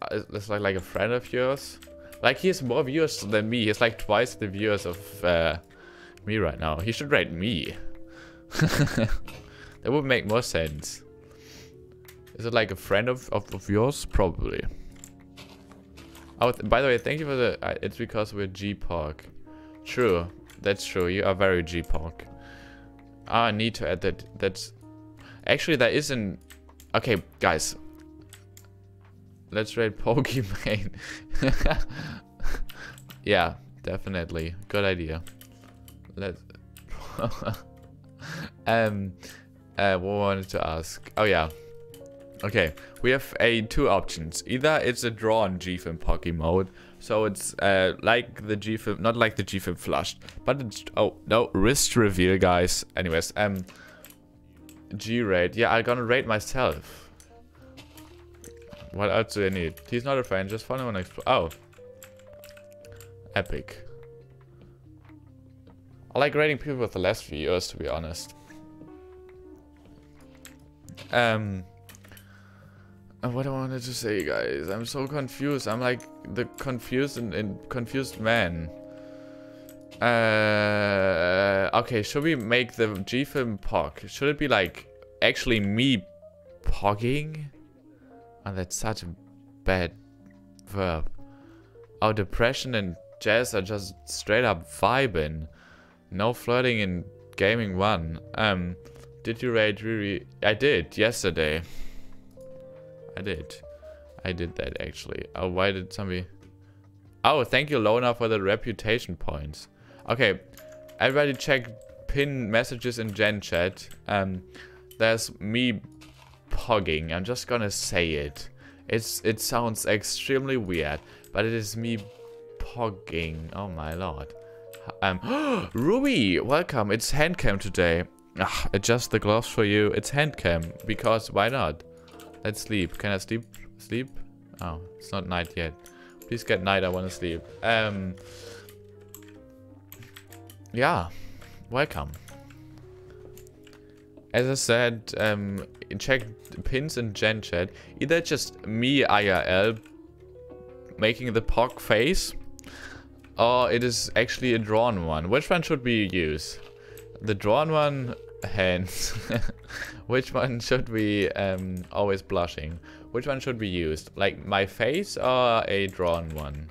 S1: Uh, is like, like a friend of yours? Like, he has more viewers than me. He's like twice the viewers of uh, me right now. He should rate me. <laughs> that would make more sense. Is it like a friend of, of, of yours? Probably. Oh, by the way, thank you for the... Uh, it's because we're G-Park. True. That's true. You are very G-Pog. Ah, I need to add that. That's... Actually, there isn't... Okay, guys. Let's rate <laughs> Pokemon. <laughs> yeah, definitely. Good idea. Let's... <laughs> um... Uh, what I wanted to ask... Oh, yeah. Okay, we have a two options. Either it's a drawn GFilm Pocky mode, so it's uh, like the G GFilm, not like the G GFilm flushed, but it's, oh, no, wrist reveal, guys. Anyways, um, G-rate. Yeah, I'm gonna rate myself. What else do I need? He's not a friend, just follow and explore. Oh. Epic. I like rating people with the less viewers, to be honest. Um, what I wanted to say, guys. I'm so confused. I'm like the confused and, and confused man. Uh, okay, should we make the GFilm pog? Should it be like actually me pogging? Oh, that's such a bad verb. Oh, depression and jazz are just straight up vibing. No flirting in gaming one. Um, did you rate Riri? I did yesterday. I did. I did that actually. Oh, why did somebody... Oh, thank you, Lona, for the reputation points. Okay, everybody check pin messages in Gen chat. Um, there's me pogging. I'm just gonna say it. It's It sounds extremely weird, but it is me pogging. Oh my lord. Um, <gasps> Ruby, welcome. It's handcam today. Ugh, adjust the gloves for you. It's handcam because why not? Let's sleep. Can I sleep? Sleep? Oh, it's not night yet. Please get night. I want to sleep. Um. Yeah. Welcome. as I said, um, check pins in Gen Chat. Either just me IRL making the POG face, or it is actually a drawn one. Which one should we use? The drawn one, hands. <laughs> Which one should we um, always blushing? Which one should we use? Like my face or a drawn one?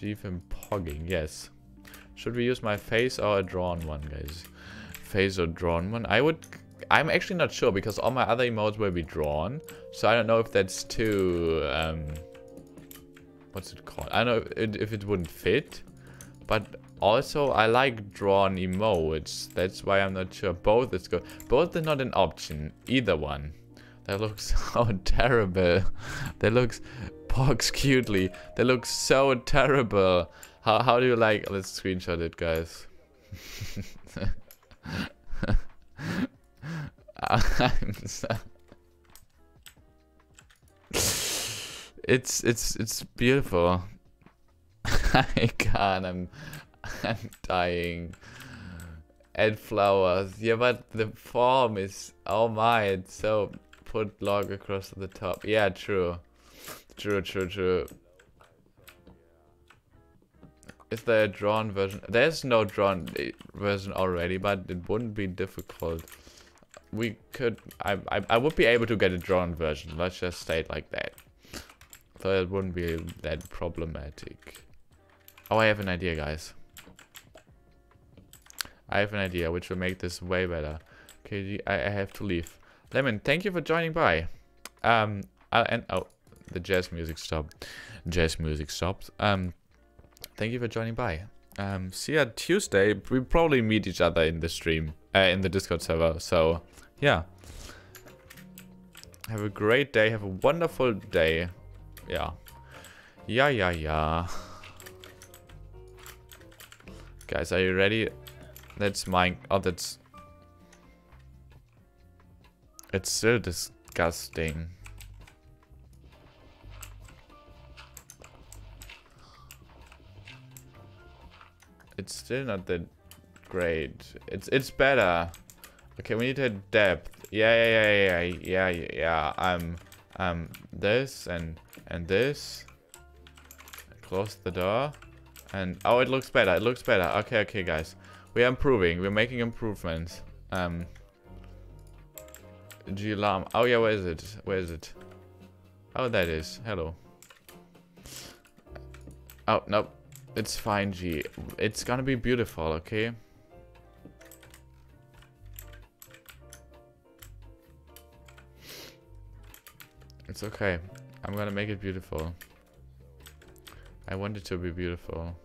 S1: GFilm pogging, yes. Should we use my face or a drawn one, guys? Face or drawn one? I would... I'm actually not sure because all my other emotes will be drawn. So I don't know if that's too... Um, what's it called? I don't know if it, if it wouldn't fit. But also, I like drawn emotes. That's why I'm not sure. Both is good. Both are not an option. Either one. That looks <laughs> so terrible. That looks box cutely. That looks so terrible. How, how do you like... Let's screenshot it, guys. <laughs> it's it's it's beautiful. <laughs> I can't. I'm <laughs> I'm dying. And flowers. Yeah, but the form is oh my. It's so put log across the top. Yeah, true. True, true, true. Is there a drawn version? There's no drawn eh, version already, but it wouldn't be difficult. We could, I, I, I would be able to get a drawn version. Let's just it like that. So it wouldn't be that problematic. Oh, I have an idea, guys. I have an idea which will make this way better. Okay, I, I have to leave. Lemon, thank you for joining by. Um, I'll end. Oh, the jazz music stopped. Jazz music stopped. Um, thank you for joining by. Um, see you Tuesday. We probably meet each other in the stream, uh, in the Discord server. So, yeah. Have a great day. Have a wonderful day. Yeah. Yeah, yeah, yeah. Guys, are you ready? That's mine. Oh, that's... It's still disgusting. It's still not that great. It's it's better. Okay, we need a depth. Yeah, yeah, yeah, yeah, yeah, yeah. Um, um, this and and this. Close the door. And oh, it looks better. It looks better. Okay, okay, guys. We are improving. We're making improvements. Um. G alarm. Oh yeah, where is it? Where is it? Oh, that is. Hello. Oh nope. It's fine, G. It's gonna be beautiful, okay? It's okay. I'm gonna make it beautiful. I want it to be beautiful.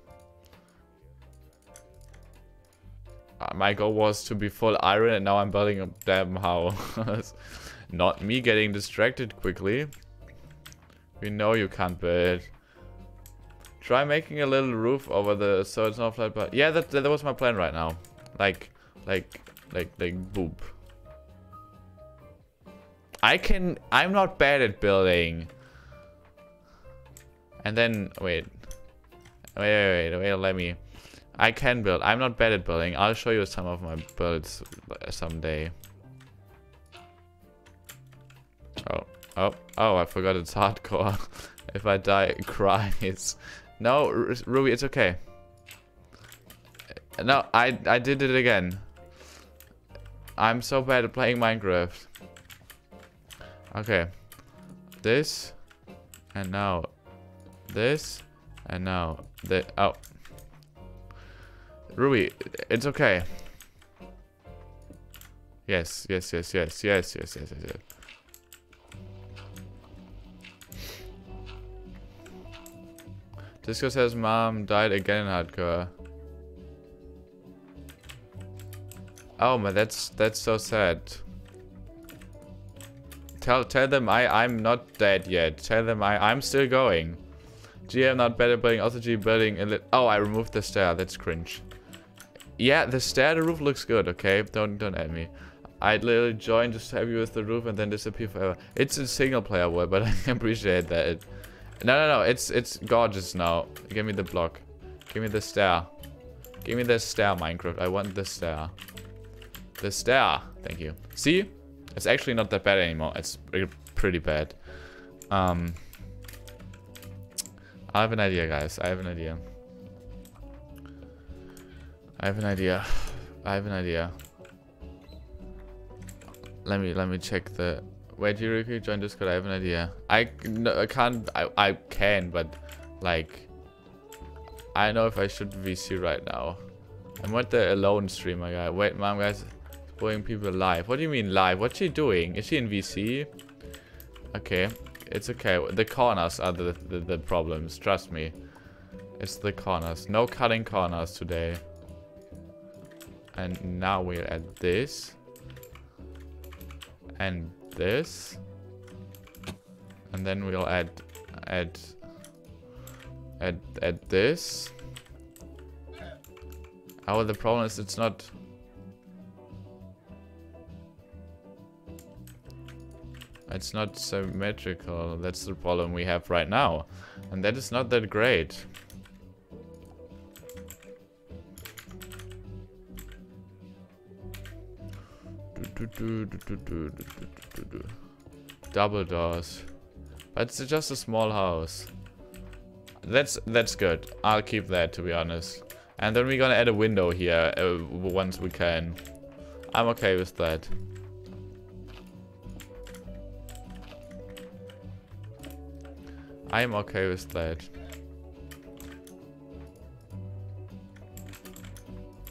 S1: Uh, my goal was to be full iron and now I'm building a damn house. <laughs> Not me getting distracted quickly. We know you can't build. Try making a little roof over the so it's not flat but yeah that, that was my plan right now. Like like like like boop. I can I'm not bad at building. And then wait. Wait wait wait, wait let me I can build. I'm not bad at building. I'll show you some of my builds uh, someday. Oh, oh, oh, I forgot it's <laughs> hardcore. if I die, cry. It's No, Ruby, it's okay. No, I, I did it again. I'm so bad at playing Minecraft. Okay. This. And now. This. And now. The, oh. Ruby, it's okay. Yes, yes, yes, yes, yes, yes, yes, yes, yes. Disco says mom died again in hardcore. Oh man, that's that's so sad. Tell tell them I I'm not dead yet. Tell them I I'm still going. GM not better building. Also G building. Oh, I removed the stair. That's cringe. Yeah, the stair, roof looks good, okay? Don't don't add me. I'd literally join just have you with the roof and then disappear forever. It's a single player world, but <laughs> I appreciate that. It, no, no, no, it's it's gorgeous now. Give me the block. Give me the stair. Give me the stair, Minecraft. I want the stair. The stair. Thank you. See? It's actually not that bad anymore. It's pretty bad. Um, I have an idea, guys. I have an idea. I have an idea. I have an idea. Let me let me check the. Wait, Yuriko, join Discord. I have an idea. I no, I can't. I I can, but like, I know if I should VC right now. I'm at the alone stream, my guy. Wait, mom, guys, spoiling people live. What do you mean live? What's she doing? Is she in VC? Okay, it's okay. The corners are the, the, the problems. Trust me. It's the corners. No cutting corners today. And now we'll add this. And this. And then we'll add add add add this. Oh, the problem is it's not... It's not symmetrical. That's the problem we have right now. And that is not that great. Double doors. But it's just a small house. That's that's good. I'll keep that to be honest. And then we're gonna add a window here uh, once we can. I'm okay with that. I'm okay with that.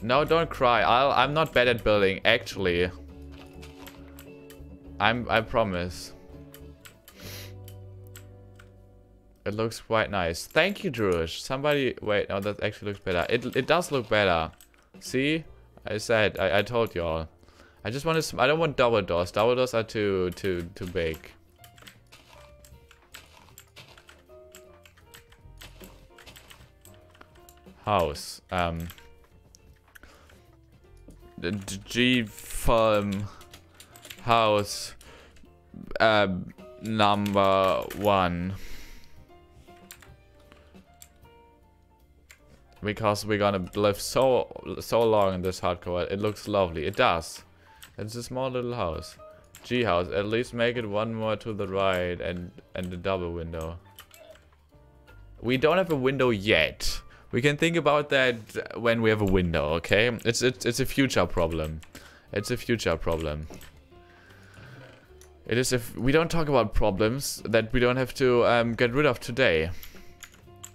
S1: No, don't cry. I'll, I'm not bad at building, actually. I'm, I promise. It looks quite nice. Thank you, Druish. Somebody... Wait, no, that actually looks better. It, it does look better. See? I said, I, I told y'all. I just want to... I don't want double doors. Double doors are too, too, too big. House. Um... The G farm house uh, number one. because we're gonna live so so long in this hardcore. It looks lovely. It does. It's a small little house. G house. At least make it one more to the right and and the double window. We don't have a window yet. We can think about that when we have a window. Okay, it's it's it's a future problem. It's a future problem. It is if we don't talk about problems that we don't have to um, get rid of today.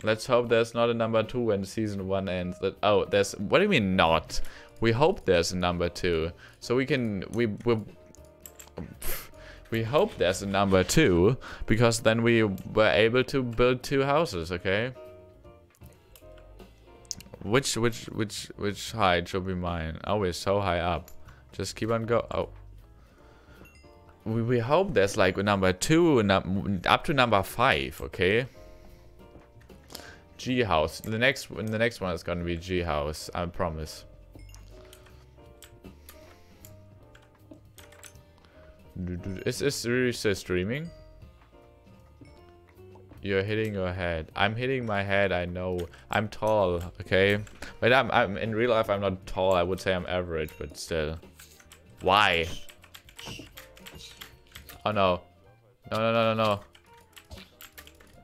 S1: Let's hope there's not a number two when season one ends. That oh, there's what do you mean not? We hope there's a number two, so we can we we we hope there's a number two because then we were able to build two houses. Okay. Which which which which height should be mine? Oh, we're so high up. Just keep on go. Oh. We, we hope there's like a number two, num up to number five, okay? G house. The next the next one is gonna be G house. I promise. Is this really still streaming? You're hitting your head. I'm hitting my head. I know. I'm tall. Okay, but I'm, I'm in real life. I'm not tall. I would say I'm average, but still. Why? Oh no. No no no no no.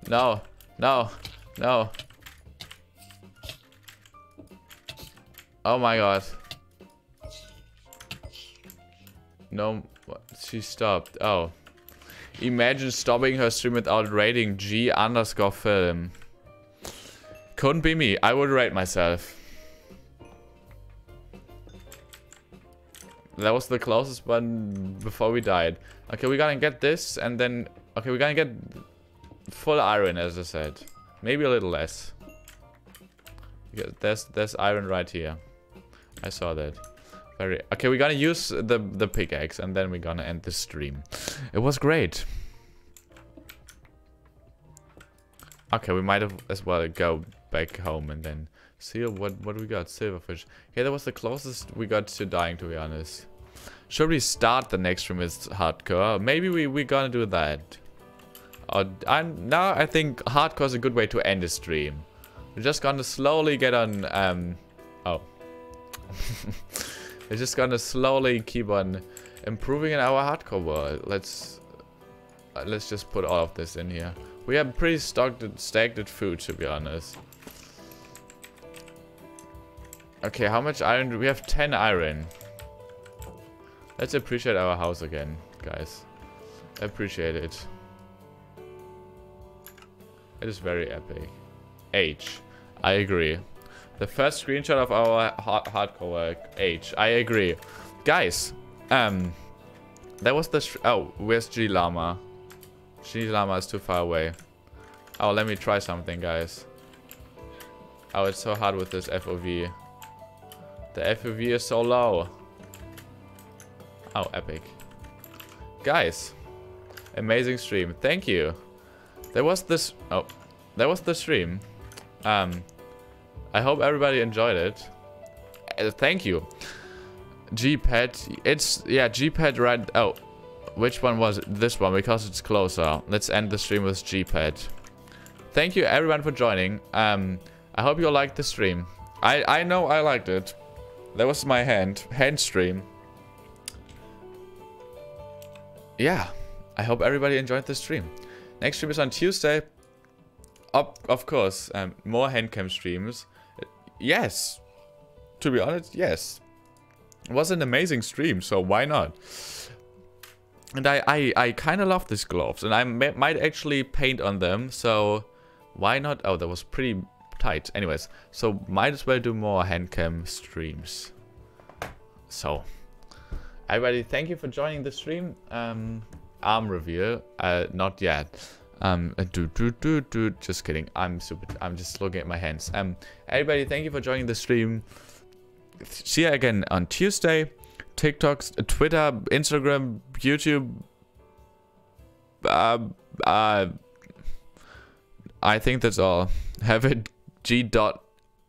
S1: No no no. Oh my god. No, she stopped. Oh. Imagine stopping her stream without rating G underscore film. Couldn't be me. I would rate myself. That was the closest one before we died. Okay, we're gonna get this and then... Okay, we're gonna get full iron, as I said. Maybe a little less. There's, there's iron right here. I saw that. Very okay. We're gonna use the the pickaxe and then we're gonna end the stream. It was great. Okay, we might have as well go back home and then see what what we got. Silverfish. Okay, that was the closest we got to dying, to be honest. Should we start the next stream with hardcore? Maybe we we gonna do that. Or I'm now I think hardcore is a good way to end the stream. We're just gonna slowly get on. Um, oh, <laughs> We're just gonna slowly keep on improving in our hardcore world. Let's uh, let's just put all of this in here. We have pretty stocked stacked food to be honest. Okay, how much iron do we have? 10 iron. Let's appreciate our house again, guys. Appreciate it. It is very epic. H. I agree. The first screenshot of our hard hardcore. H. I agree. Guys, um, that was the... Oh, where's G Llama? G Llama is too far away. Oh, let me try something, guys. Oh, it's so hard with this FOV. The FOV is so low. Oh, epic. Guys, amazing stream. Thank you. There was this... Oh, there was the stream. Um, I hope everybody enjoyed it. Uh, thank you. G-pad. It's... Yeah, G-pad right... Oh, which one was it? This one, because it's closer. Let's end the stream with G-pad. Thank you everyone for joining. Um, I hope you liked the stream. I, I know I liked it. That was my hand. Hand stream. Yeah. I hope everybody enjoyed the stream. Next stream is on Tuesday. Of, of course, um, more handcam streams. Yes. To be honest, yes. It was an amazing stream, so why not? And I, I, I kind of love these gloves, and I might actually paint on them, so why not? Oh, that was pretty tight. Anyways, so might as well do more handcam streams. So, everybody, thank you for joining the stream. Um, arm reveal, uh, not yet. Um, uh, do do do do. Just kidding. I'm super. I'm just looking at my hands. Um, everybody, thank you for joining the stream. See you again on Tuesday. TikTok, Twitter, Instagram, YouTube. Uh, uh, I think that's all. <laughs> Have it G dot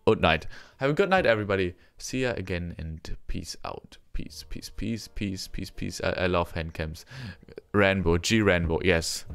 S1: good night. Have a good night, everybody. See ya again and peace out. Peace, peace, peace, peace, peace, peace. I, I love hand cams. Rainbow, G Rainbow, yes.